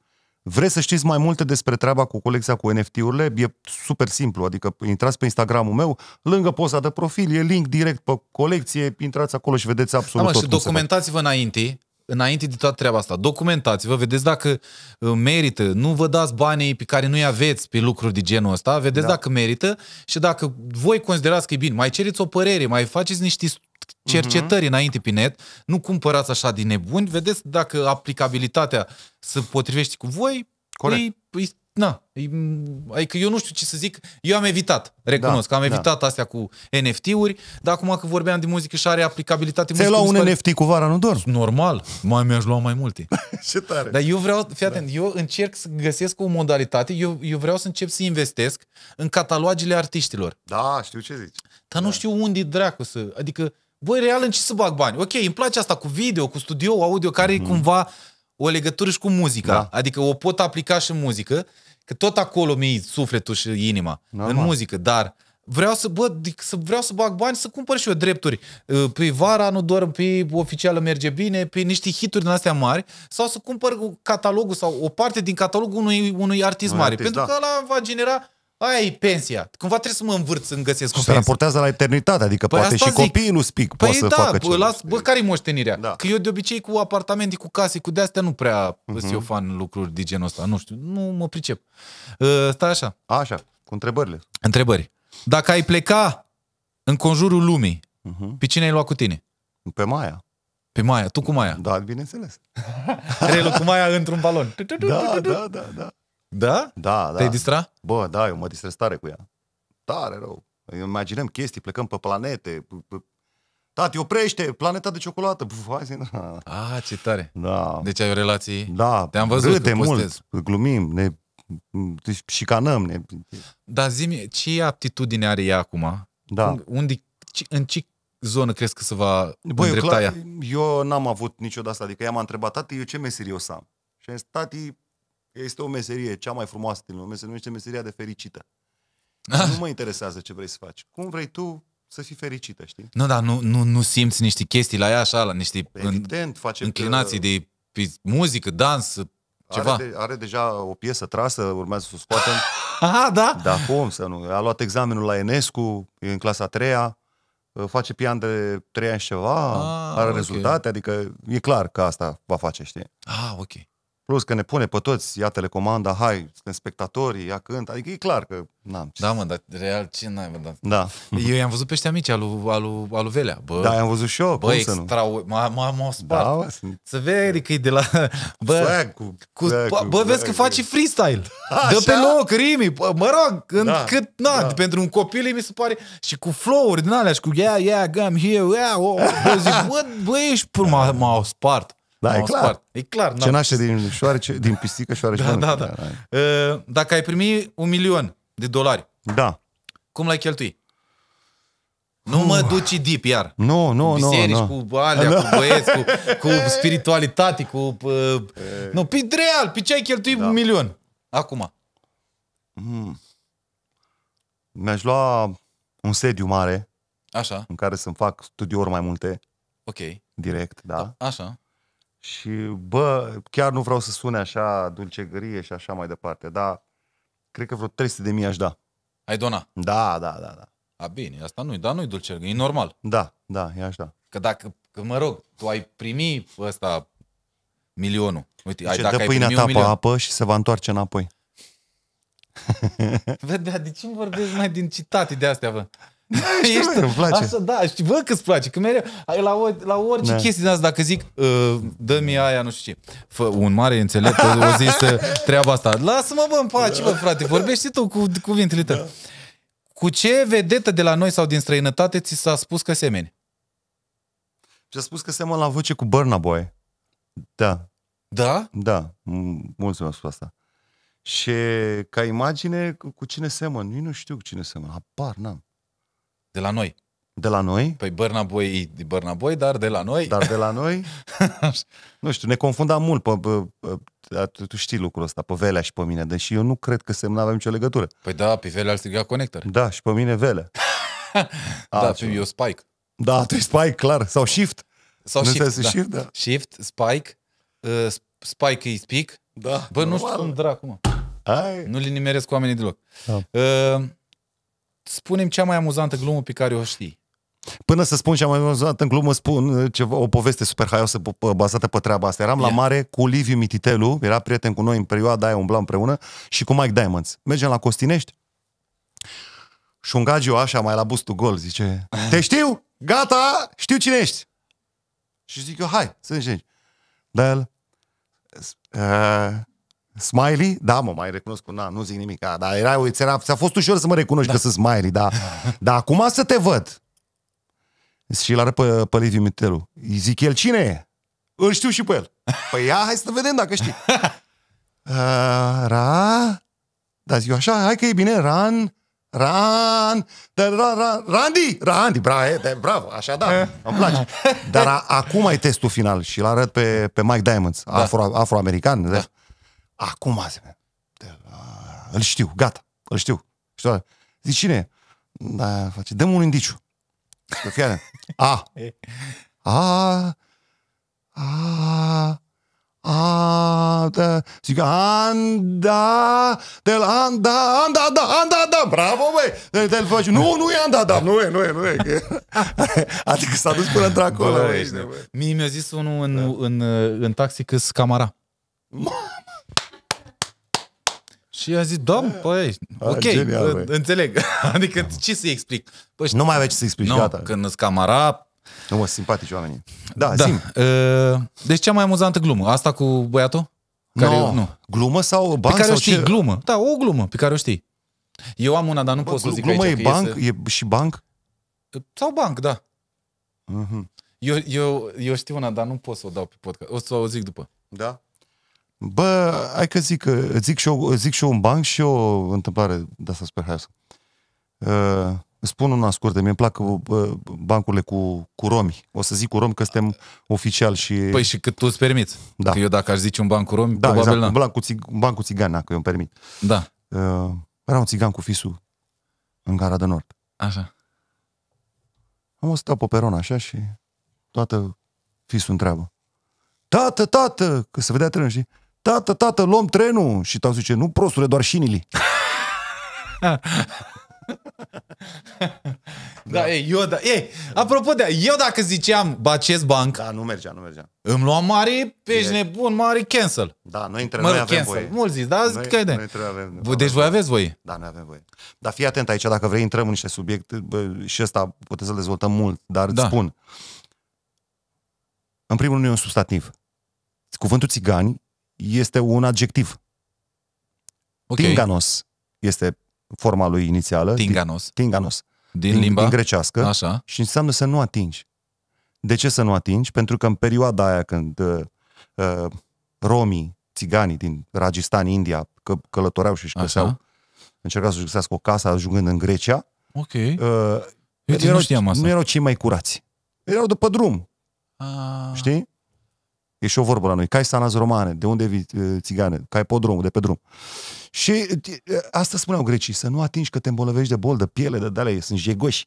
Vreți să știți mai multe despre treaba cu colecția cu NFT-urile? E super simplu, adică intrați pe Instagramul meu, lângă poza de profil, e link direct pe colecție, intrați acolo și vedeți Da, absolut mă, tot și cum se face. documentați-vă înainte înainte de toată treaba asta, documentați-vă, vedeți dacă uh, merită, nu vă dați banii pe care nu-i aveți pe lucruri de genul ăsta, vedeți Da. dacă merită și dacă voi considerați că e bine, mai cereți o părere, mai faceți niște cercetări Mhm. înainte pe net, nu cumpărați așa din nebuni, vedeți dacă aplicabilitatea se potrivește cu voi, Corect. E, e, na, e, adică eu nu știu ce să zic, eu am evitat, recunosc, Da, că am da. evitat astea cu NFT-uri, dar acum că vorbeam de muzică și are aplicabilitate Ți-ai muzică, luat mi un se pare- NFT cu vara, nu doar? Normal, mai mi-aș lua mai multe. Ce tare. Dar eu vreau, fii atent, eu încerc să găsesc o modalitate, eu, eu vreau să încep să investesc în catalogele artiștilor. Da, știu ce zici. Dar nu știu unde dracu să... Adică, băi, real în ce să bag bani? Ok, îmi place asta cu video, cu studio, audio, care e cumva o legătură și cu muzica. Da. Adică o pot aplica și în muzică, că tot acolo mi sufletul și inima, Normal. în muzică, dar vreau să, bă, adică să vreau să bag bani să cumpăr și eu drepturi. Uh, Pe vara nu doar pe oficială merge bine, pe niște hituri din astea mari, sau să cumpăr catalogul sau o parte din catalogul unui, unui artist Unui mare. artist, pentru da. că ăla va genera Aia e pensia. Cumva trebuie să mă învârt să-mi găsesc o Și se pensie. raportează la eternitate, adică Păi poate asta și zic. copiii lui Spic Păi poate să da, facă bă, ceva. las, bă, care-i moștenirea? Da. Că eu de obicei cu apartamente, cu case, cu de-astea nu prea uh-huh. Mhm. sunt eu fan lucruri de genul ăsta. Nu știu, nu mă pricep. Uh, stai așa, Așa, cu întrebările. întrebări. Dacă ai pleca în conjurul lumii, Mhm. pe cine ai luat cu tine? Pe Maia. Pe Maia, tu cu Maia. Da, bineînțeles. Relu cu Maia într-un balon. Da, da, da, da. Da? Da, da. Te-ai distra? Bă, da, eu mă distrez tare cu ea. Tare rău. Imaginăm chestii, plecăm pe planete. p- p- Tati, oprește, planeta de ciocolată. Buf, hai să... Ah, ce tare. Da. Deci ai o relație... Da, Te-am văzut râdem că mult, postezi. glumim, ne șicanăm. Ne... Dar zi ce aptitudine are ea acum? Da. Cum- Unde, ce- în ce zonă crezi că se va Băi, eu, îndrepta clar, ea? eu n-am avut niciodată asta. Adică ea m-a întrebat, tati, eu ce meserie o să am? Și am zis, tati, este o meserie cea mai frumoasă din lume, se numește meseria de fericită. nu mă interesează ce vrei să faci. Cum vrei tu să fii fericită, știi? Nu, dar nu, nu, nu simți niște chestii la ea așa, la niște în, Evident, face... înclinații de pe muzică, dans, ceva. Are, de, are deja o piesă trasă, urmează să o scoatem. Aha, da? da, cum să nu? A luat examenul la Enescu, e în clasa a treia, face pian de trei ani și ceva, Ah, are ok. rezultate, adică e clar că asta va face, știi? Ah, ok. Plus că ne pune pe toți, ia telecomanda, hai, suntem spectatorii, ia cânt, adică e clar că n-am ce Da, mă, dar real, ce n-ai, mă, da. Da, Eu i-am văzut pe ăștia mici, alu, alu, alu Velea. Bă, da, am văzut și eu, bă cum să nu? extra, m-a, m-a, m-a spart. Da, mă, sunt Să vezi că e de la... Bă, swag cu, cu, swag, bă, cu bă, vezi că swag. face freestyle. Așa? Dă pe loc, rimi, bă, mă rog, în Da, cât, na, da. pentru un copil mi se pare, și cu flow-uri din alea, și cu yeah, yeah, I'm here, yeah, oh, bă, zic, bă, bă, ești, pur, m-a, m-au spart. Da, e M-au clar. Spart. E clar, Ce da. naște din șoarece, din pisică, șoarece Da, da, mănâncă. da. Uh, Dacă ai primi un milion de dolari, Da. cum l-ai cheltui? Nu mă duci deep iar. Nu, nu, cu nu, biserici, nu. cu alea, cu băieți, cu, cu spiritualitate, cu... Uh, nu, pe real, pe ce ai cheltuit Da. un milion? Acum. Mm. Mi-aș lua un sediu mare Așa, în care să-mi fac studiouri mai multe, ok. direct, da? Așa. Și, bă, chiar nu vreau să sune așa dulcegărie și așa mai departe, dar cred că vreo 300 de mii aș da. Ai dona. Da, da, da, da. A, bine, asta nu-i, dar nu-i dulce, e normal. Da, da, i-aș da. Că dacă, că mă rog, tu ai primi ăsta milionul. Uite, ai, Zice, dacă dă ai pâinea primi un ta pe milion. apă și se va întoarce înapoi. Bă, da, de ce îmi vorbesc mai din citate de astea, bă? bă, îmi place. Așa, da, știi, bă, că-ți place, că mereu, ai la, o, la orice Da. chestie din asta, dacă zic, uh, dă-mi aia, nu știu ce, fă, un mare înțelept, o zis uh, treaba asta, lasă-mă, bă, în pace, bă, frate, vorbești tu cu cuvintele tale. Da. Cu ce vedetă de la noi sau din străinătate ți s-a spus că semeni? Și a spus că seamănă la voce cu Burna Boy. Da, Da? da, m- mulți mi-au spus asta. Și ca imagine, cu cu cine semăn? Eu nu știu cu cine semăn, apar, n-am. De la noi. De la noi, Păi Burna Boy e de Burna Boy, dar de la noi... dar de la noi, nu știu, ne confundam mult pe, pe, pe, tu, tu știi lucrul ăsta, pe Velea și pe mine, deși eu nu cred că semna avem nicio legătură. Păi da, pe Velea al striga Connector. Da, și pe mine Velea. Da, Altceva. pe eu Spike. Da, tu ești Spike, clar, sau Shift. Sau Nu Shift, înțeles da. Shift, da. Shift, Spike, uh, Spike e Speak. Da, Bă, nu știu cum dracu, mă. Hai. Nu li nimeresc cu oamenii deloc. Da. Uh, spunem cea mai amuzantă glumă pe care o știi. Până să spun și am mai văzut în glumă, spun uh, ceva, o poveste super haioasă p- p- bazată pe treaba asta. Eram la Ia. mare cu Liviu Mititelu, era prieten cu noi în perioada aia, umblam împreună, și cu Mike Diamonds. Mergem la Costinești și un gagiu așa, mai la bustul gol, zice, te știu, gata, știu cine ești. Și zic eu, hai, să încerci. Dar el, uh, Smiley? Da, mă, mai recunosc, na, nu zic nimic. Da, dar era, uite, era, ți-a fost ușor să mă recunoști da. că sunt Smiley, da. Dar acum să te văd. Și îl arăt pe, pe Liviu Mitelu. Îi zic el, cine e? Îl știu și pe el. Păi ia, hai să vedem dacă știi. Uh, ra? Da, zic eu așa, hai că e bine, Ran, Ran, da, ra, ra, Randy, Randy, bra, e, de, bravo, așa da, îmi place. Dar a, acum e testul final și îl arăt pe, pe Mike Diamonds, da. afro, afroamerican. Da. Acum, zic, de, a, îl știu, gata, îl știu. știu. Zic, cine e? Da, face, dăm un indiciu. Că fii atent. A. A. A. A, da, zic, anda, del anda, anda, da, anda, da, bravo, băi, de, de, faci, nu, nu e anda, da, nu e, nu e, nu e. Adică s-a dus până într-acolo. Bă, băi, ești băi. nebun. Mie mi-a zis unul în, în, în, în taxi că sunt camara. Și a zis, da, păi, ok, genial, în- băi. înțeleg. adică ce să-i explic? Păi, Nu mai aveai ce să explici, nu, gata. când sunt camara... Nu, mă, simpatici oamenii. Da, Da. zim. Uh, deci cea mai amuzantă glumă, asta cu băiatul? Care, no. nu. Glumă sau Pe banc care o sau știi, ce? glumă. Da, o glumă pe care o știi. Eu am una, dar nu Bă, pot să o zic glumă aici. e că banc, iese- e și banc? Sau banc, da. Mhm. Eu, eu, eu știu una, dar nu pot să o dau pe podcast. O să o zic după. Da. Bă, hai că zic, că- zic și, eu, zic și eu un banc și eu o întâmplare de asta super haioasă. Uh, îți spun una scurtă, mi-e plac uh, bancurile cu, cu romi. O să zic cu romi că suntem oficial și... Păi și cât tu îți permiți. Da. Că eu dacă aș zice un ban cu romi, da, probabil exact, un n-am. banc cu, țig, un banc cu țigani, na, că eu îmi permit. Da, Uh, era un țigan cu fisul în gara de nord. așa. Am o stat pe peron așa și toată fisul întreabă. Tată, tată, că se vedea trenul, știi? Tată, tată, luăm trenul. Și tau zice, nu prostule, doar șinili. Da, ei, eu, da, ei, apropo de eu dacă ziceam Bacest Bank, Da, nu mergea, nu mergea. îmi luam mare, ești E- nebun, mare cancel. Da, noi între Mă noi rog, avem cancel. voie. Mult zis, da, Noi, că de. noi trebuie avem, Bă, Deci voi aveți voi. Da, noi avem voie. Dar fii atent aici, dacă vrei intrăm în niște subiecte bă, și ăsta putem să-l dezvoltăm mult, dar Da. îți spun. În primul rând nu e un substantiv. Cuvântul țigani este un adjectiv. Ok, Tinganos este forma lui inițială. Tinganos. Tinganos. Din, din, limba? din grecească. Așa. Și înseamnă să nu atingi. De ce să nu atingi? Pentru că în perioada aia când uh, uh, romii, țiganii din Rajasthan, India, că, călătoreau și își găseau, Așa. încercau să-și găsească o casă ajungând în Grecia, Ok. uh, Uite, erau, nu știam asta. nu erau cei mai curați. Erau de pe drum, Ah. știi? E și o vorbă la noi. Cai sanas romane, de unde vii uh, țigane? Cai pe drum, de pe drum. Și uh, asta spuneau grecii, să nu atingi că te îmbolnăvești de bol, de piele, de alea, sunt jegoși.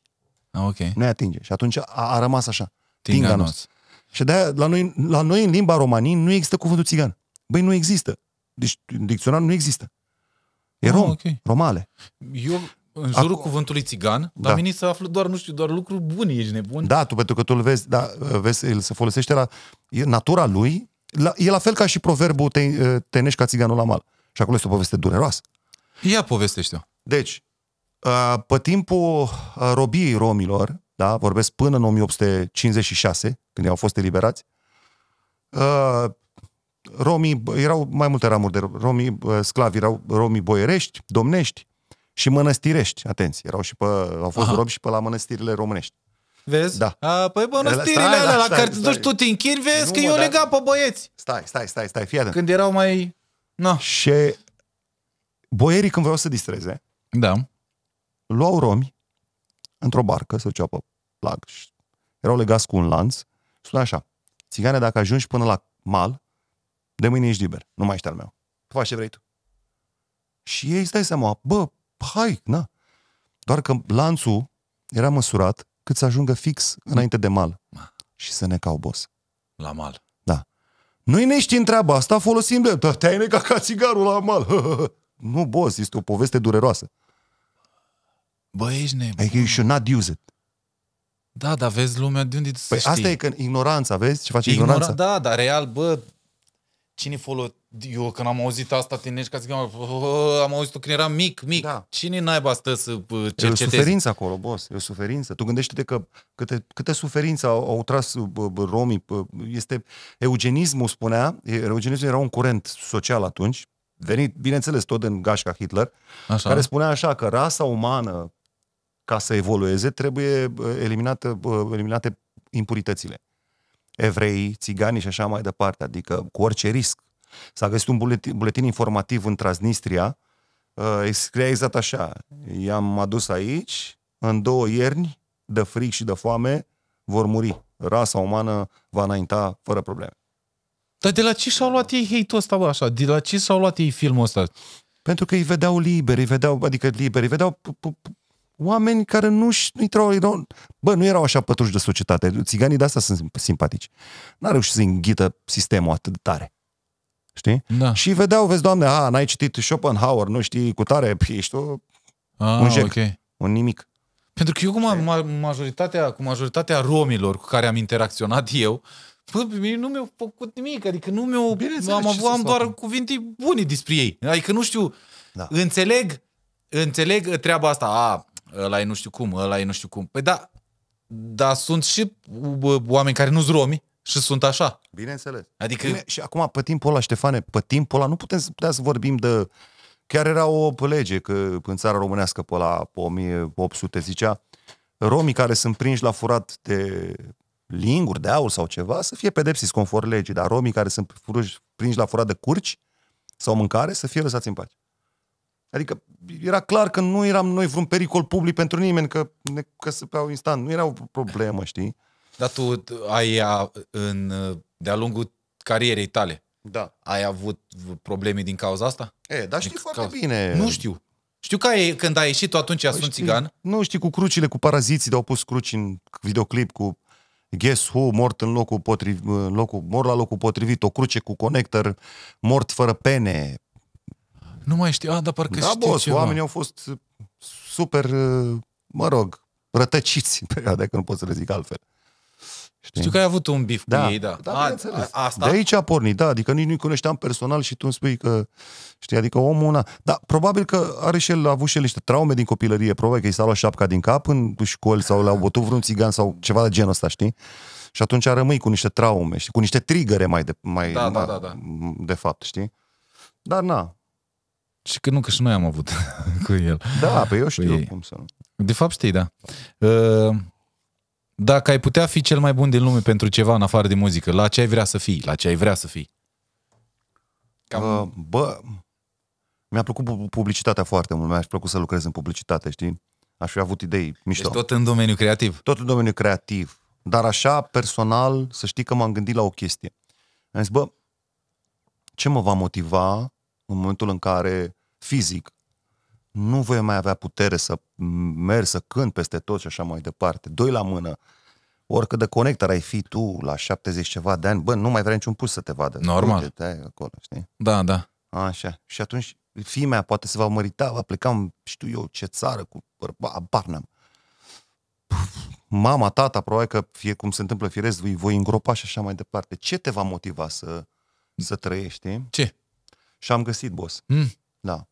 Ah, ok. Nu atinge. Și atunci a, a rămas așa. Tinganos. Și de la noi, la noi în limba romanii nu există cuvântul țigan. Băi, nu există. Deci în dicționar nu există. E Ah, rom, ok. romale. Eu, în jurul Acum- cuvântului țigan, Da. dar venit să aflu doar, nu știu, doar lucruri bune, ești nebun? Da, tu pentru că tu îl vezi, da, vezi, el se folosește la e natura lui, la, e la fel ca și proverbul te, te nești ca țiganul la mal. Și acolo este o poveste dureroasă. Ia povestește-o. Deci, uh, pe timpul uh, robiei romilor, da, vorbesc până în 1856, când ei au fost eliberați, uh, romii, erau mai multe ramuri de romii uh, sclavi, erau romii boierești, domnești și mănăstirești. Atenție, erau și pe, au fost Aha. robi și pe la mănăstirile românești. Vezi? Da. A, păi bănăstirile Stai, alea da, la stai, care te stai. duci tu te închini, vezi Nu, că mă, eu da. legam pe băieți. Stai, stai, stai, stai, fii atent. Când erau mai... No. Și boierii când vreau să distreze, Da. luau romi într-o barcă, se duceau pe lag și erau legați cu un lanț și spunea așa, țigane, dacă ajungi până la mal, de mâine ești liber, nu mai ești al meu. Faci ce vrei tu. Și ei îți dai seama, bă, hai, na. Doar că lanțul era măsurat cât să ajungă fix înainte de mal. Și să necau, boss. La mal. Noi ne știm treaba asta, folosim de... "Da, Te-ai necat ca țigarul la mal. nu, boss, este o poveste dureroasă. Bă, ești nebun. Adică you should not use it. Da, dar vezi lumea de unde să Păi știi? asta e că ignoranța, vezi ce face Ignora, ignoranța? da, dar real, bă, cine folo... Eu când am auzit asta tinești, ca să zic, "Bă, am auzit-o când eram mic, mic. Da. Cine naiba stă să bă, E o cercetezi? suferință acolo, boss, e o suferință. Tu gândește-te că câte, câte suferință au, au tras bă, bă, romii. Bă, este eugenismul, spunea, eugenismul era un curent social atunci, venit, bineînțeles, tot în gașca Hitler, Așa. care spunea așa că rasa umană, ca să evolueze, trebuie bă, eliminată, bă, eliminate impuritățile. Evrei, țiganii și așa mai departe, adică cu orice risc. S-a găsit un buletin, buletin informativ în Transnistria, uh, scria exact așa, i-am adus aici, în două ierni, de fric și de foame, vor muri. Rasa umană va înainta fără probleme. Dar de la ce și-au luat ei hate-ul ăsta, bă, așa? De la ce și-au luat ei filmul ăsta? Pentru că îi vedeau liberi, îi vedeau, adică liberi, îi vedeau p- p- p- oameni care nu nu intrau, erau, bă, nu erau așa pătruși de societate. Țiganii de asta sunt simpatici. N-au reușit să înghită sistemul atât de tare. Știi? Da. Și vedeau, vezi, doamne, a, n-ai citit Schopenhauer, nu știi cu tare, păi, ești o, Ah, un jec. ok. un nimic. Pentru că eu cu ma- ma- majoritatea, cu majoritatea romilor cu care am interacționat eu, bă, pe mine nu mi-au făcut nimic, adică nu mi-au... Bineînțeles, Am, ce avut, să am doar facă? cuvinte bune despre ei. Adică nu știu, Da. înțeleg, înțeleg treaba asta, a, ăla e nu știu cum, ăla e nu știu cum. Păi da, dar sunt și bă, oameni care nu-s romi și sunt așa. Bineînțeles. Adică, Bine, și acum, pe timpul ăla, Ștefane, pe timpul ăla nu putem să, putea să vorbim de... Chiar era o lege că în țara românească pe la pe 1800 zicea romii care sunt prinși la furat de linguri, de aur sau ceva, să fie pedepsiți conform legii, dar romii care sunt furuși- prinși la furat de curci sau mâncare, să fie lăsați în pace. Adică era clar că nu eram noi vreun pericol public pentru nimeni, că ne căsăpeau instant. Nu era o problemă, știi? Dar tu ai a, în, de-a lungul carierei tale, Da. ai avut probleme din cauza asta? E, dar știi Din foarte cauza- bine. Nu știu. Știu că ai, când ai ieșit tu atunci Păi sunt știi, țigan. Nu știi, cu crucile, cu paraziții, de-au pus cruci în videoclip cu Guess Who, mort în locul potrivit, în locul, mor la locul potrivit, o cruce cu conector, mort fără pene. Nu mai știu. Ah, dar parcă da, știu boss, ceva. oamenii au fost super, mă rog, rătăciți în perioada, că nu pot să le zic altfel. Știi? Știu că ai avut un bif da, cu ei, da. da a, bineînțeles. a, asta? De aici a pornit, da, adică nici nu-i cunoșteam personal și tu îmi spui că, știi, adică omul ăla, da, probabil că are și el, a avut și el niște traume din copilărie, probabil că i s-a luat șapca din cap în școli sau le-au bătut vreun țigan sau ceva de genul ăsta, știi? Și atunci rămâi cu niște traume, știi, cu niște trigăre mai de, mai, Da, da, mai- da, da. de fapt, știi? Dar na, Și că nu, că și noi am avut cu el. da, pe eu știu ei. cum să nu. De fapt știi, da. Uh, Dacă ai putea fi cel mai bun din lume pentru ceva în afară de muzică, la ce ai vrea să fii? La ce ai vrea să fii? Cam... Uh, bă, mi-a plăcut pu- publicitatea foarte mult, mi-aș plăcut să lucrez în publicitate, știi? Aș fi avut idei mișto. Deci tot în domeniul creativ. tot în domeniul creativ. Dar așa, personal, să știi că m-am gândit la o chestie. Am zis, bă, ce mă va motiva în momentul în care, fizic, nu voi mai avea putere să merg, să cânt peste tot și așa mai departe. Doi la mână. Oricât de conector ai fi tu la 70 ceva de ani, bă, nu mai vrea niciun pus să te vadă. Normal. Uite-te acolo, știi? Da, da. Așa. Și atunci fiii mea poate se va mărita, va pleca în, știu eu, ce țară, cu bărba, abar n-am. Mama, tata, probabil că fie cum se întâmplă firesc, îi voi îngropa și așa mai departe. Ce te va motiva să, să trăiești? știi? Ce? Și am găsit, boss. Mm. Da.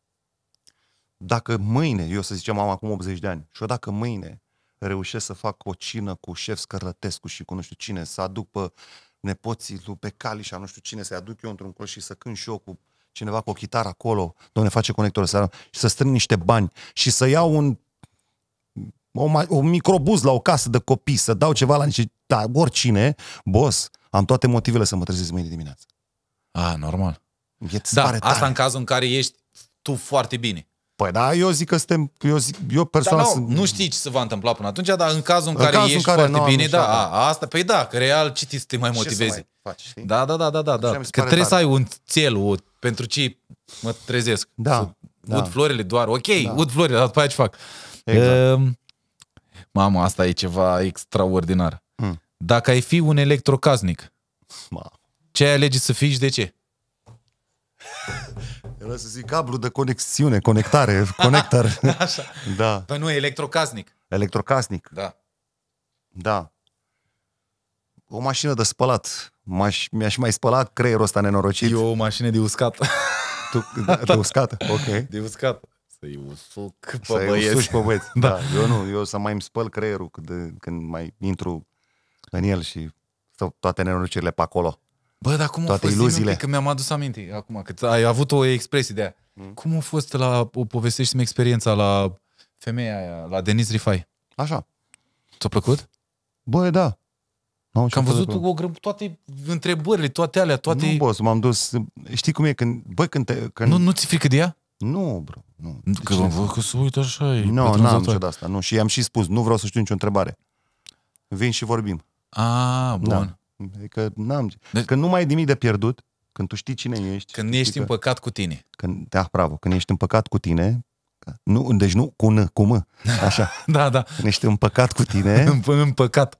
Dacă mâine, eu să zicem am acum 80 de ani, și eu dacă mâine reușesc să fac o cină cu șef Scărlătescu și cu nu știu cine, să aduc pe nepoții lui pe Calișa, nu știu cine, să-i aduc eu într-un colț și să cânt și eu cu cineva cu o chitară acolo, doamne, face conector să și să strâng niște bani și să iau un o, ma- o microbuz la o casă de copii, să dau ceva la niște, da, oricine, boss, am toate motivele să mă trezesc mâine dimineață. A, normal. E, îți Da, pare asta tare. în cazul în care ești tu foarte bine. Păi da, eu zic că suntem, eu, zic, eu Dar personal nu, sunt... nu știi ce se va întâmpla până atunci, dar în cazul în În care cazul în ești care foarte nu am bine, așa, da, da. a, asta, păi da, că real ce ți să te mai Ce să motivezi? mai faci, știi? Da, da, da, da, da, da. Așa mi se Că pare trebuie tare. să ai un țel, o, pentru ce mă trezesc. Da, Să da. Ud florile doar, ok, Da. ud florile, dar după aia ce fac? Exact. Uh, mamă, asta e ceva extraordinar. Hmm. Dacă ai fi un electrocasnic, Ma. ce ai alege să fii și de ce? Eu să zic cablu de conexiune, conectare, conector. Așa. da. Păi nu, electrocasnic. Electrocasnic. Da. Da. O mașină de spălat. M-aș, mi-aș mai spăla creierul ăsta nenorocit. E o mașină de uscat. Tu, da, de uscat? Ok. De uscat. Să-i usuc pe Să băieți. usuci pe băieți. Da. Da. Eu nu, eu să mai îmi spăl creierul când, când mai intru în el și stau toate nenorocirile pe acolo. Bă, dar cum a Toate fost? Zi-mi un iluziile. pic, Că mi-am adus aminte acum, că ai avut o expresie de aia. Mm. Cum a fost la, o povestește-mi experiența la femeia aia, la Denis Rifai? Așa. Ți-a plăcut? Bă, da. N-am Că am ce văzut să- o gră- toate întrebările, toate alea, toate... Nu, boss, m-am dus... Știi cum e când... Bă, când te... Când... nu, nu ți frică de ea? nu bro. Nu, De Că ce? am văzut că se uită așa, e Nu, n-am pătrunzător. nicio de asta. Nu. Și i-am și spus, nu vreau să știu nicio întrebare. Vin și vorbim. A, bun. Da. Adică n-am... Deci- Că nu mai ai nimic de pierdut, când tu știi cine ești. Când știi ești că, în păcat cu tine. când, Da, bravo. Când ești împăcat cu tine, nu, deci nu cu N, cu M. Așa. Da, da, Când ești împăcat cu tine, în, în păcat.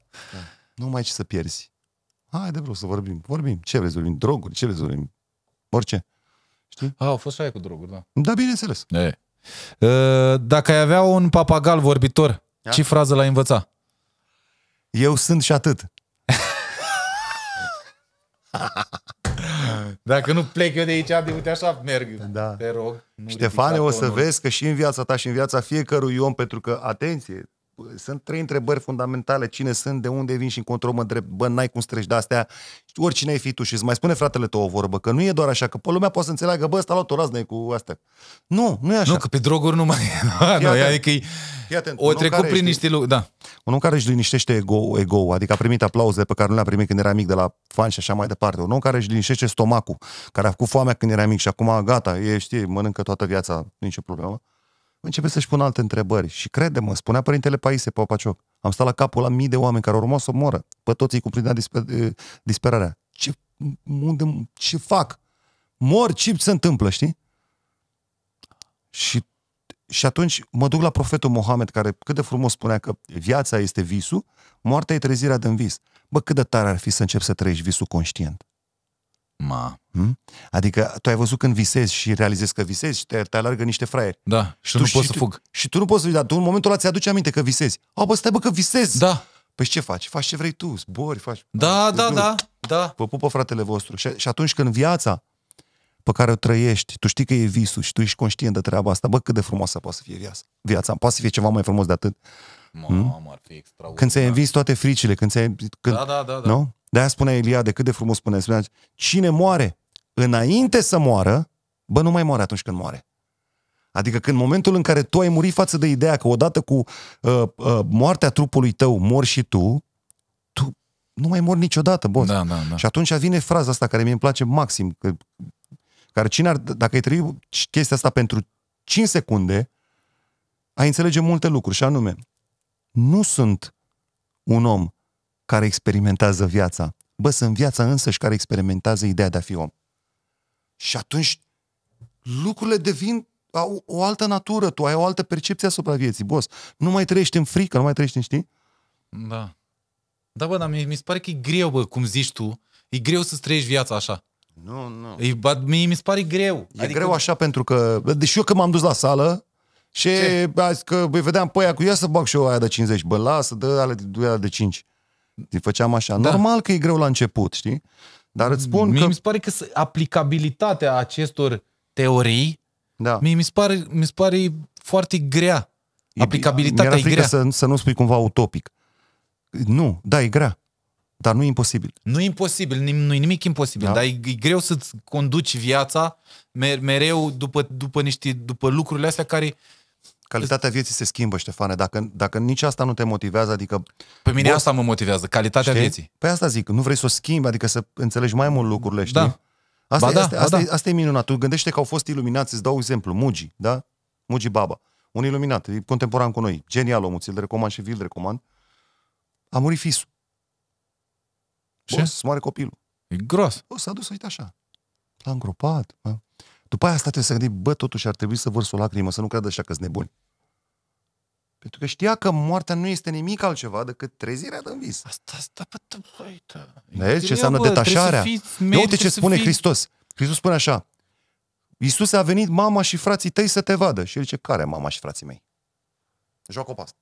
nu mai ai ce să pierzi. Haide, bro, să vorbim. Vorbim. Ce vrei să vorbim? Droguri? Ce vrei să vorbim? Orice. A, au fost și aia cu droguri, da. Da, bineînțeles. E. Uh, Dacă ai avea un papagal vorbitor, Da. ce frază l-ai învăța? Eu sunt și atât. Dacă nu plec eu de aici, de uite așa merg. Da. Te rog. nu Ștefane, ridica o să tonul. vezi că și în viața ta și în viața fiecărui om, pentru că, atenție, sunt trei întrebări fundamentale. Cine sunt, de unde vin și încotro mă drept. Bă, n-ai cum să treci de astea. Oricine ai fi tu și îți mai spune fratele tău o vorbă, că nu e doar așa, că pe lumea poate să înțeleagă, bă, ăsta a luat o raznă cu astea. Nu, nu e așa. Nu, că pe droguri nu mai e. nu, atent. adică e, Fii atent, o unul trecut care prin știi- niște lucruri. Da. Un om care își liniștește ego, ego adică a primit aplauze pe care nu le-a primit când era mic de la fani și așa mai departe. Un om care își liniștește stomacul, care a făcut foamea când era mic și acum gata, e, știi, mănâncă toată viața, nicio problemă. Începe să-și pună alte întrebări. Și crede-mă, spunea părintele Paise Popacioc, am stat la capul la mii de oameni care urmau să moră. Pe toți îi cuprindea disper, eh, disperarea. Ce, unde, ce fac? Mor, ce se întâmplă, știi? Și și atunci mă duc la profetul Mohamed, care cât de frumos spunea că viața este visul, moartea e trezirea din vis. Bă, cât de tare ar fi să începi să trăiești visul conștient. Ma. Hm? Adică tu ai văzut când visezi și realizezi că visezi și te, te alargă niște fraieri. Da. Și tu nu și poți să tu, fug. Și tu nu poți să dar tu în momentul ăla ți-aduci aminte că visezi. A, bă, stai bă că visezi. Da. Păi ce faci? Faci ce vrei tu, zbori, faci... Da, da, Nu. da. Da. Vă pupă fratele vostru. Și, și atunci când viața pe care o trăiești, tu știi că e visul și tu ești conștient de treaba asta, bă, cât de frumoasă poate să fie viața. Viața poate să fie ceva mai frumos de atât. Mamă, ar fi extraordinar. Când ți-ai învins toate fricile, când ți-ai... Când, Da, da, da. da. Nu? De-aia spunea Eliade, cât de frumos spunea, spunea, cine moare înainte să moară, bă, nu mai moare atunci când moare. Adică când momentul în care tu ai murit față de ideea că odată cu uh, uh, moartea trupului tău mori și tu, tu nu mai mori niciodată, boss. Da, da, da. Și atunci vine fraza asta care mi îmi place maxim, că, care cine ar, dacă ai trăi chestia asta pentru 5 secunde, ai înțelege multe lucruri și anume, nu sunt un om care experimentează viața. Bă, sunt viața însăși care experimentează ideea de a fi om. Și atunci lucrurile devin au o altă natură, tu ai o altă percepție asupra vieții, boss. Nu mai trăiești în frică, nu mai trăiești în știi? Da. Da, bă, dar mi, mi se pare că e greu, bă, cum zici tu. E greu să-ți trăiești viața așa. Nu, nu. E, ba, mie mi se pare greu. E adică... greu așa pentru că, deși eu că m-am dus la sală și Ce? azi că băi, vedeam pe aia cu ea să bag și eu aia de 50, bă, lasă, dă ale de, alea de 5. Îi făceam așa. Da. Normal că e greu la început, știi? Dar îți spun Mie că... mi se pare că s- aplicabilitatea acestor teorii, Da. mie mi se pare, mi se pare foarte grea. Aplicabilitatea Mi-era e frică grea. să, să nu spui cumva utopic. Nu, da, e grea. Dar nu e imposibil. Nu e imposibil, nim- nu e nimic imposibil, Da. dar e, e greu să-ți conduci viața mer- mereu după, după, niște, după lucrurile astea care Calitatea vieții se schimbă, Ștefane. Dacă, dacă nici asta nu te motivează, adică... pe mine Boss, asta mă motivează, calitatea știi? vieții. Păi asta zic, nu vrei să o schimbi, adică să înțelegi mai mult lucrurile, știi? Da. Asta, Ba e, da, asta, ba asta, da. e, asta e minunat. Tu gândește că au fost iluminați, îți dau exemplu, Mugi, da? Mugi Baba. Un iluminat, e contemporan cu noi. Genial omul, ți-l recomand și vi-l recomand. A murit fisul. Ce? Boss, să moare copilul. E gros. O, s-a dus, uite așa. L-a îngropat. Bă. După aia asta trebuie să gândi, bă, totuși ar trebui să vărs o lacrimă, să nu creadă așa că sunt nebuni. Pentru că știa că moartea nu este nimic altceva decât trezirea din vis. Asta, asta, bă, tă, băi, tă. E Vezi ce greu, înseamnă bă, trebuie să detașarea? fiți Ia medic, uite ce trebuie să spune fiți- Hristos. Hristos spune așa, Iisus a venit mama și frații tăi să te vadă. Și el zice, care mama și frații mei? Joacă pe asta.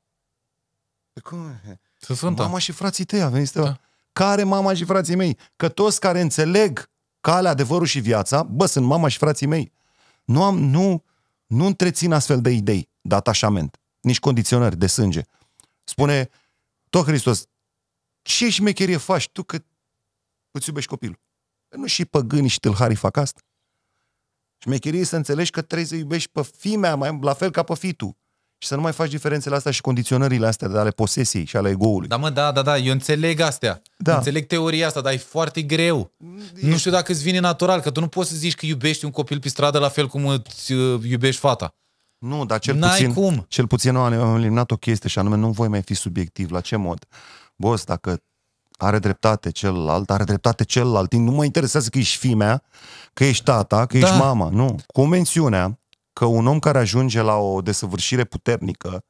Cum? Să Sfânta. Mama și frații tăi a venit să te Da. Care mama și frații mei? Că toți care înțeleg calea, adevărul și viața, bă, sunt mama și frații mei. Nu am, nu, nu întrețin astfel de idei de atașament, nici condiționări de sânge. Spune tot Hristos, ce șmecherie faci tu că îți iubești copilul? Păi Nu și păgânii și tâlharii fac asta? Șmecherie e să înțelegi că trebuie să iubești pe fimea mai, la fel ca pe fitul. Și să nu mai faci diferențele astea și condiționările astea de ale posesiei și ale ego-ului. Da, mă, da, da, da, eu înțeleg astea. Da. Înțeleg teoria asta, dar e foarte greu. Nu știu dacă îți vine natural, că tu nu poți să zici că iubești un copil pe stradă la fel cum îți uh, iubești fata. Nu, dar cel N-ai puțin, cum. cel puțin noi am eliminat o chestie și anume nu voi mai fi subiectiv. La ce mod? Boss, dacă are dreptate celălalt, are dreptate celălalt. Nu mă interesează că ești fimea, că ești tata, că Da. ești mama. Nu. Cu mențiunea că un om care ajunge la o desăvârșire puternică,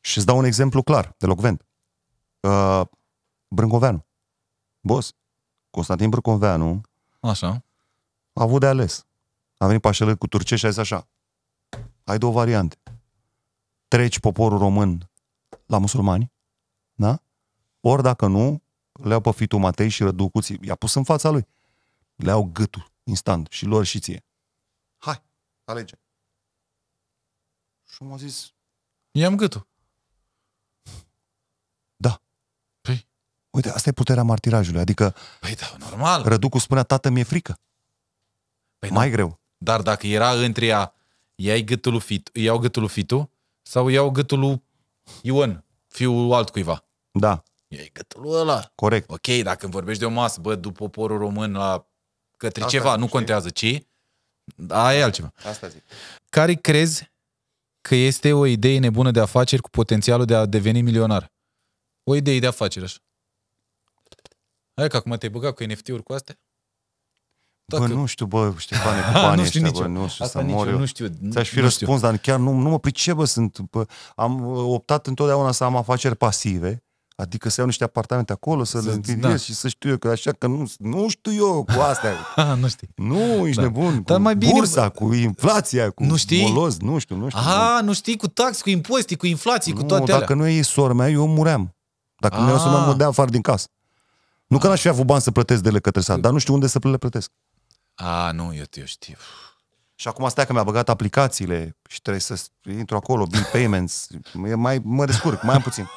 și îți dau un exemplu clar, delocvent, uh, Brâncoveanu. Boss, Constantin Brâncoveanu Așa. a avut de ales. A venit Pașele cu turcești și a zis așa, ai două variante. Treci poporul român la musulmani, da? Ori dacă nu, le iau pe fitul Matei și răducuții. I-a pus în fața lui. Le iau gâtul, instant, și lor și ție. Hai, alege. Și m-a zis, I-am gâtul. da. Păi, Uite, asta e puterea martirajului. Adică păi da, normal. răducul spunea, tată, mi-e frică. Păi Mai nu. greu. Dar dacă era între ea, iai gâtul lui fit, iau gâtul lui fitu sau iau gâtul lui Ion, fiul altcuiva. Da, Iai gâtul lui ăla. corect. Ok, dacă îmi vorbești de o masă, bă, după poporul român la către Asta ceva, zic, nu știi? contează ce, aia e altceva. Asta zic. Care crezi că este o idee nebună de afaceri cu potențialul de a deveni milionar? O idee de afaceri, așa. Hai că acum te-ai băgat cu NFT-uri cu astea? Bă, Dacă- nu știu, bă, Ștefane, cu Ah, banii nu știu ăștia, nici bă, eu. nu știu, Asta să nici mor eu eu. nu știu. Ți-aș fi nu răspuns, dar chiar nu, nu mă pricep, bă, sunt, bă, am uh, optat întotdeauna să am afaceri pasive, adică să iau niște apartamente acolo, să le Să- închiriez da. și să știu eu, că așa că nu, nu știu eu cu astea. Ah, nu știi. Nu, ești Da. nebun. Dar cu mai bine- bursa, cu inflația, cu Nu știi? moloz, nu știu, nu știu. Aha, nu știi, cu taxe, cu impozite, cu inflații, nu, cu toate dacă alea. nu e sora mea, eu muream. Dacă nu e sora mea, Ah. mă dea afară din casă. Nu că n-aș fi avut bani să plătesc de le către sat, dar nu știu unde să le plătesc. A, nu, eu, eu știu. Și acum stai că mi-a băgat aplicațiile și trebuie să intru acolo, bill payments, e mai, mă descurc, mai am puțin.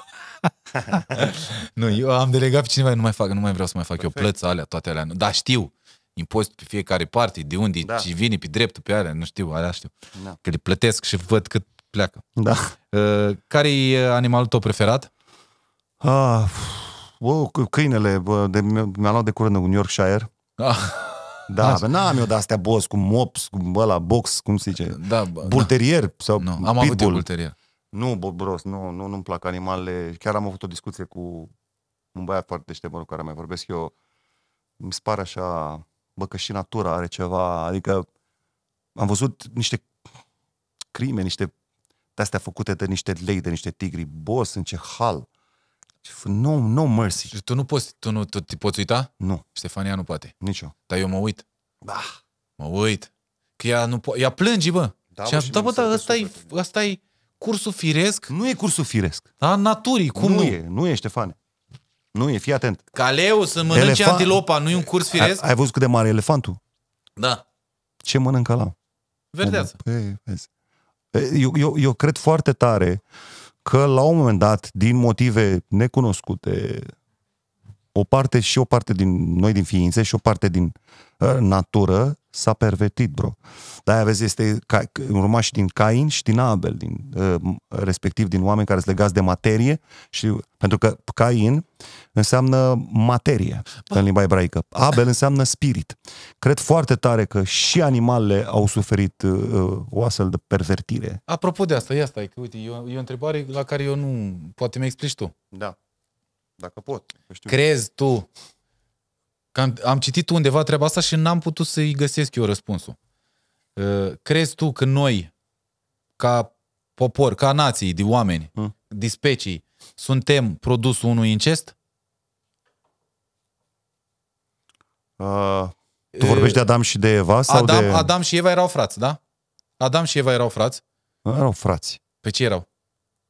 Nu, eu am delegat pe cineva, nu mai fac, nu mai vreau să mai fac Perfect. eu plăți alea, toate alea. Da, știu. Impozit pe fiecare parte, de unde, Da. da. ce vine pe dreptul pe alea, nu știu, alea știu. Da. Că le plătesc și văd cât pleacă. Da. Uh, care e animalul tău preferat? Ah, bă, c- câinele, bă, de, mi-a luat de curând un Yorkshire. Ah, Da, bă, n-am eu de-astea boss, cu mops, cu ăla, box, cum se zice, da, bă, bull terrier sau nu, am avut eu pitbull. bulterier. Nu, bă, bros, nu, nu, nu-mi plac animalele. Chiar am avut o discuție cu un băiat foarte deștept, mă rog, care mai vorbesc eu. Mi se pare așa, bă, că și natura are ceva, adică am văzut niște crime, niște de-astea făcute de niște lei, de niște tigri. Boss, în ce hal. No, no mercy. Și tu nu poți, tu nu tu te poți uita? Nu, Ștefania nu poate. nici eu. Dar eu mă uit. Da. Mă uit. Că ea nu po- ea plânge, bă. Da, și bă, am, și da, mi bă, se da, rupe ăsta e, sufletul. ăsta e cursul firesc Nu e cursul firesc. a naturii. Cum nu, nu? e, nu e, Ștefane. Nu e, fii atent. Caleu să mănânce Elefant- antilopa, nu e un curs Ai, firesc? ai văzut cât de mare e elefantul? Da. Ce mănâncă la? Verdeață. Păi, vezi. Eu, eu, eu cred foarte tare că la un moment dat, din motive necunoscute, o parte și o parte din noi din ființe și o parte din uh, natură s-a pervertit, bro. De-aia, vezi, este ca, urmași din Cain și din Abel, din, uh, respectiv din oameni care sunt legați de materie și pentru că Cain înseamnă materie în limba ebraică. Abel înseamnă spirit. Cred foarte tare că și animalele au suferit uh, o astfel de pervertire. Apropo de asta, ia stai, că uite, e o, e o întrebare la care eu nu... Poate mi explici tu. Da. Dacă pot. că Știu. Crezi tu că am, am citit undeva treaba asta și n-am putut să-i găsesc eu răspunsul. Uh, Crezi tu că noi, ca popor, ca nații de oameni, Hmm. de specii, suntem produsul unui incest? Uh, tu vorbești de Adam și de Eva? Sau Adam, de... Adam și Eva erau frați, da? Adam și Eva erau frați. Erau frați. Pe ce erau?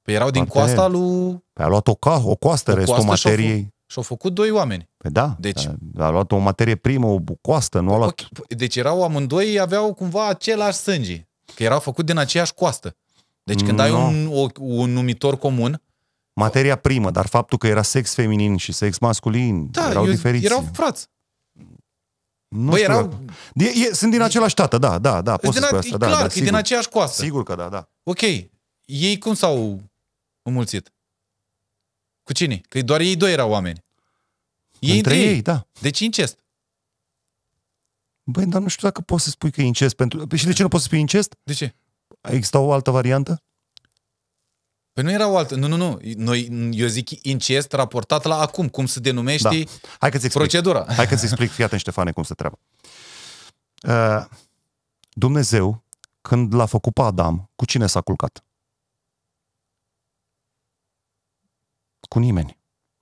Păi erau din Partener. coasta lui... Păi a luat o, ca, o coastă, O restul coastă și-au materiei. Și-au făcut doi oameni. Păi da, Deci- a luat o materie primă, o coastă, nu a luat... Ok, Deci erau amândoi, aveau cumva același sânge. Că erau făcut din aceeași coastă. Deci când ai Nu. un, o, un numitor comun, Materia primă, dar faptul că era sex feminin și sex masculin da, erau eu, diferiți. erau frați. nu Băi, știu erau- dacă- E, e, sunt din același tată, da, da, da, pot să din, spui a- asta. e Da, clar da, că e sigur. din aceeași coastă. Sigur că da, da. Ok, ei cum s-au înmulțit? Cu cine? Că doar ei doi erau oameni. Ei Între ei, da. Deci incest. Băi, dar nu știu dacă poți să spui că e incest. Pentru... Păi și de ce nu poți să spui incest? De ce? Există o altă variantă? Păi nu era o altă. Nu, nu, nu. Noi, eu zic incest raportat la acum, cum se denumește Da. Hai că-ți explic. procedura. Hai că-ți explic, fii atent, Ștefane, cum se treaba. Uh, Dumnezeu, când l-a făcut pe Adam, cu cine s-a culcat? Cu nimeni.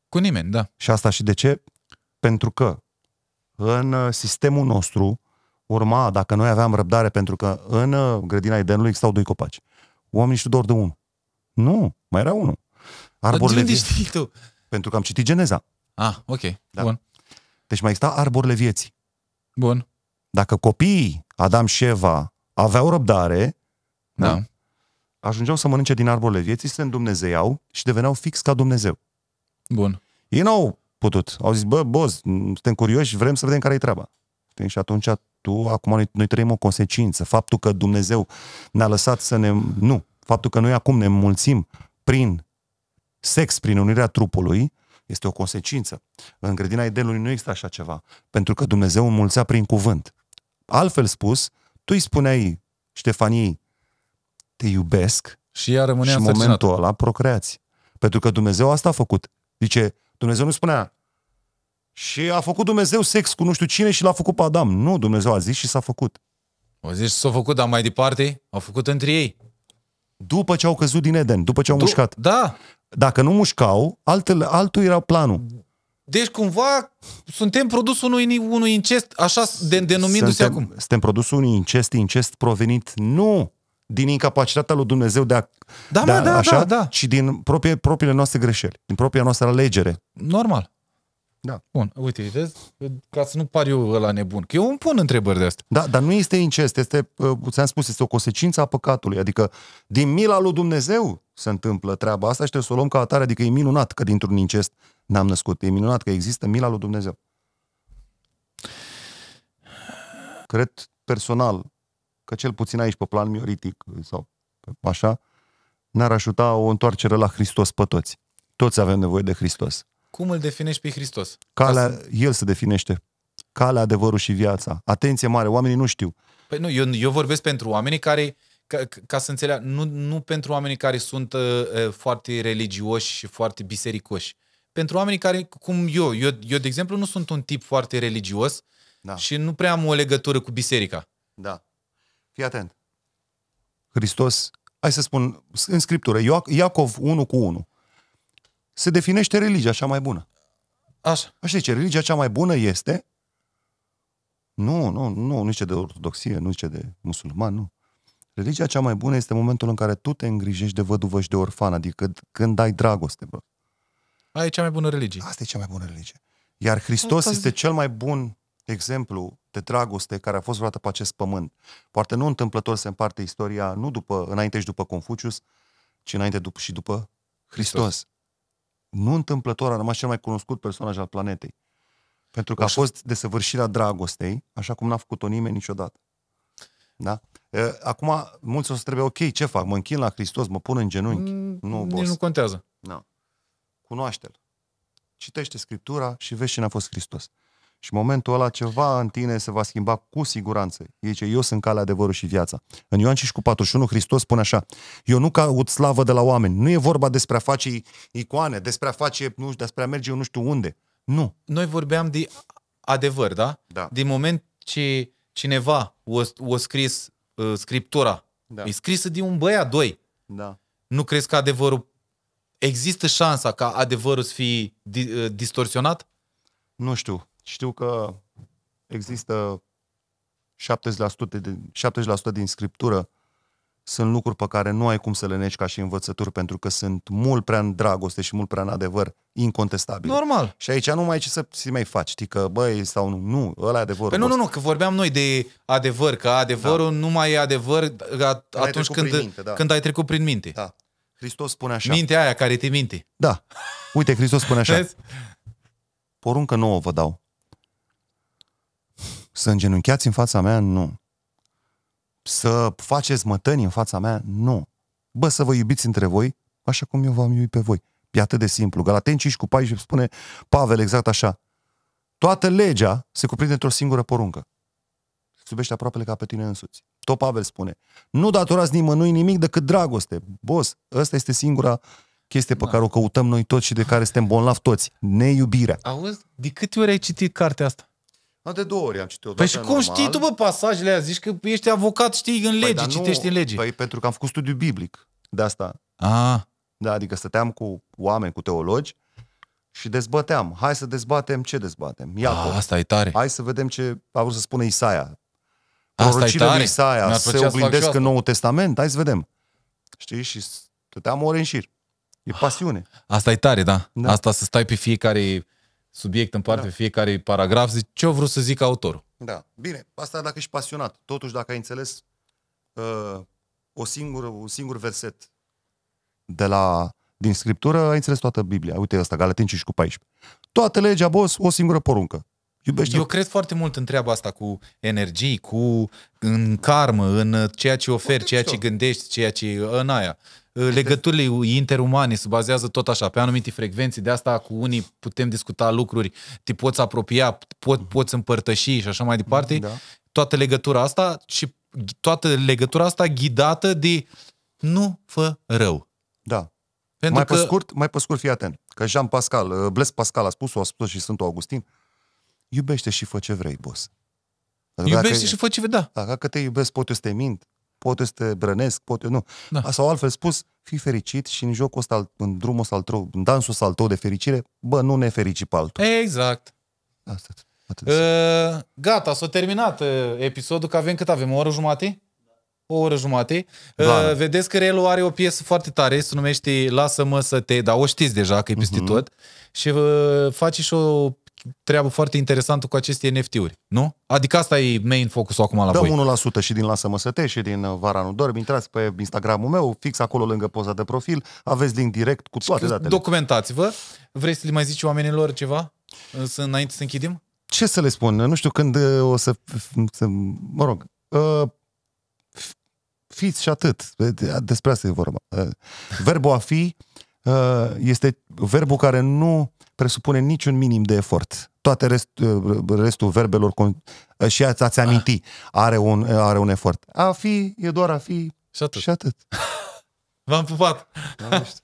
Cu nimeni, da. Și asta și de ce? Pentru că în uh, sistemul nostru urma, dacă noi aveam răbdare, pentru că în uh, grădina Edenului existau doi copaci. Oamenii știu doar de unul. Nu, mai era unul. Dar de Arborele unde vie- știi tu? Pentru că am citit Geneza. Ah, ok. Da. Bun. Deci mai exista arborele vieții. Bun. Dacă copiii Adam și Eva aveau răbdare, Da. ajungeau să mănânce din arborele vieții, se îndumnezeiau și deveneau fix ca Dumnezeu. Bun. Ei n-au putut. Au zis, bă, boss, suntem curioși, vrem să vedem care e treaba. Știi? Și atunci tu, acum noi, noi trăim o consecință. Faptul că Dumnezeu ne-a lăsat să ne... Nu. Faptul că noi acum ne înmulțim prin sex, prin unirea trupului, este o consecință. În grădina Edenului nu există așa ceva. Pentru că Dumnezeu înmulțea prin cuvânt. Altfel spus, tu îi spuneai Ștefaniei, te iubesc Și ea rămânea și în însărcinată. momentul ăla procreați. Pentru că Dumnezeu asta a făcut. Zice, Dumnezeu nu spunea și a făcut Dumnezeu sex cu nu știu cine și l-a făcut pe Adam. Nu, Dumnezeu a zis și s-a făcut. O zici s-au făcut, dar mai departe au făcut între ei. După ce au căzut din Eden, după ce au mușcat. Da. Dacă nu mușcau, altele, altul era planul. Deci cumva suntem produs unui, unui incest, așa de, denumindu-se suntem, acum. Suntem produsul unui incest, incest provenit nu din incapacitatea lui Dumnezeu de a, Da, de mă, a da, așa, da, da. ci din proprie, propriile noastre greșeli, din propria noastră alegere. Normal. Da. Bun, uite, vezi? Ca să nu par eu ăla nebun. Că eu îmi pun întrebări de astea. Da, dar nu este incest, este, uh, ți-am spus, este o consecință a păcatului. Adică din mila lui Dumnezeu se întâmplă treaba asta și trebuie să o luăm ca atare, adică e minunat că dintr-un incest n-am născut. E minunat că există mila lui Dumnezeu. Cred personal că cel puțin aici pe plan mioritic sau pe- așa, n-ar ajuta o întoarcere la Hristos pe toți. Toți avem nevoie de Hristos. Cum îl definești pe Hristos? Calea, Ca să- El se definește. Calea, adevărul și viața. Atenție mare, oamenii nu știu. Păi nu, eu, eu vorbesc pentru oamenii care, ca, ca să înțeleagă, nu, nu pentru oamenii care sunt uh, uh, foarte religioși și foarte bisericoși. Pentru oamenii care, cum eu, eu, eu, de exemplu, nu sunt un tip foarte religios Da. și nu prea am o legătură cu biserica. Da. Fii atent. Hristos, hai să spun, în Scriptură, Ioac- Iacov 1 cu 1, se definește religia cea mai bună. Așa. Așa zice, religia cea mai bună este nu, nu, nu, nu zice de ortodoxie, nu zice de musulman, nu. Religia cea mai bună este momentul în care tu te îngrijești de văduvă și de orfan, adică când ai dragoste, bro. Aia e cea mai bună religie. Asta e cea mai bună religie. Iar Hristos Asta este cel mai bun exemplu de dragoste care a fost vreodată pe acest pământ. Poate nu întâmplător se împarte istoria nu după, înainte și după Confucius, ci înainte după, și după Hristos. Hristos. Nu întâmplător a rămas cel mai cunoscut personaj al planetei. Pentru că a Așa. fost desăvârșirea dragostei, așa cum n-a făcut-o nimeni niciodată. Da? E, Acum, mulți o să trebuie, ok, ce fac? Mă închin la Hristos, mă pun în genunchi. Mm, Nu, Nici boss. nu contează. Nu. Cunoaște-L. Citește Scriptura și vezi cine a fost Hristos. Și în momentul ăla ceva în tine se va schimba cu siguranță. El zice, eu sunt calea, adevărul și viața. În Ioan 5 cu 41, Hristos spune așa, eu nu caut slavă de la oameni. Nu e vorba despre a face icoane, despre a face, nu știu, despre a merge eu nu știu unde. Nu. Noi vorbeam de adevăr, da? Da. Din moment ce cineva o, o scris uh, scriptura, Da. e scrisă de un băiat, doi, Da. nu crezi că adevărul există șansa ca adevărul să fie di, uh, distorsionat? Nu știu. Știu că există 70%, de, 70% din Scriptură sunt lucruri pe care nu ai cum să le negi ca și învățături, pentru că sunt mult prea în dragoste și mult prea în adevăr, incontestabil. Normal. Și aici nu mai ai ce să ți mai faci, știi că băi sau nu, nu, ăla e adevărul. Păi nu, nu, ăsta. nu, că vorbeam noi de adevăr, că adevărul da. nu mai e adevăr a- atunci trecut când, prin minte, da. când ai trecut prin minte. Da. Hristos spune așa. Mintea aia care te minte. Da. Uite, Hristos spune așa. Vezi? Poruncă nouă vă dau. Să îngenunchiați în fața mea? Nu. Să faceți mătăni în fața mea? Nu. Bă, să vă iubiți între voi așa cum eu v-am iubit pe voi. E atât de simplu. Galateni 5 cu 14 spune Pavel exact așa. Toată legea se cuprinde într-o singură poruncă. Să iubești aproapele ca pe tine însuți. Tot Pavel spune. Nu datorați nimănui nimic decât dragoste. Boss, ăsta este singura chestie pe Da. care o căutăm noi toți și de care suntem bolnavi toți. Neiubirea. Auzi, de câte ori ai citit cartea asta? A, de două ori am citit-o. Păi și odată cum normal. știi tu, bă, pasajele astea? Zici că ești avocat, știi în lege, dar nu- citești în lege. Păi pentru că am făcut studiu biblic de asta. Ah, Da, adică stăteam cu oameni, cu teologi și dezbăteam. Hai să dezbatem ce dezbatem. Iacov. ah, asta e tare. Hai să vedem ce a vrut să spună Isaia. Asta e Prorocile lui tare. Isaia Mi-ar se plăcea să fac și oglindesc eu în asta. Noul Testament? Hai să vedem. Știi? Și stăteam ore în șir. E pasiune. Asta e tare, da. Da. Asta să stai pe fiecare subiect în parte, Da. pe fiecare paragraf, zici ce-a vrut să zic autorul. Da. Bine, asta dacă ești pasionat. Totuși, dacă ai înțeles uh, o singură, un singur verset de la, din Scriptură, ai înțeles toată Biblia. Uite asta, Galateni 5 cu 14. Toată legea, boss, o singură poruncă. Iubește Eu cred foarte mult în treaba asta cu energii, cu în karmă, în ceea ce oferi, Uite ceea și ce eu. gândești, ceea ce în aia. Legăturile interumane se bazează tot așa, pe anumite frecvenții, de asta cu unii putem discuta lucruri, te poți apropia, pot, poți împărtăși și așa mai departe. Da. Toată legătura asta și toată legătura asta ghidată de nu fă rău. Da. Pentru mai că pe scurt, mai pe scurt, fii atent. Că Jean Pascal, uh, Blaise Pascal a spus-o, a spus și Sfântul Augustin, iubește și fă ce vrei, boss. Adică iubește dacă- și fă ce vedea. Da, Dacă te iubesc, pot eu să te mint, pot eu să te brănesc, pot eu nu. Da. Da. Sau altfel spus, fii fericit și în jocul ăsta, al- în drumul ăsta al tău, în dansul ăsta al tău de fericire, bă, nu ne ferici pe altul. Exact. Asta, atât. Uh, gata, s-a terminat uh, episodul, că avem cât avem? O oră jumate? O oră jumate. Uh, Blană. vedeți că Relu are o piesă foarte tare, se numește Lasă-mă să te... Dar o știți deja, că e peste Mhm. tot. Și uh, face și o treabă foarte interesantă cu aceste NFT-uri, nu? Adică asta e main focusul acum la Dăm voi. 1% și din Lasă-mă să te și din uh, Vara nu dorm. Intrați pe Instagramul meu, fix acolo lângă poza de profil, aveți link direct cu toate datele. Documentați-vă. Vrei să le mai zici oamenilor ceva? Să, înainte să închidem? ce să le spun? Nu știu când uh, o să, să mă rog, uh, f- fiți și atât. Despre asta e vorba. Uh, Verbul a fi uh, este verbul care nu presupune niciun minim de efort. Toate rest, uh, restul verbelor con- uh, și ați, ați aminti are un, are un efort. A fi e doar a fi Și atât. și atât. V-am pupat! Da, nu știu.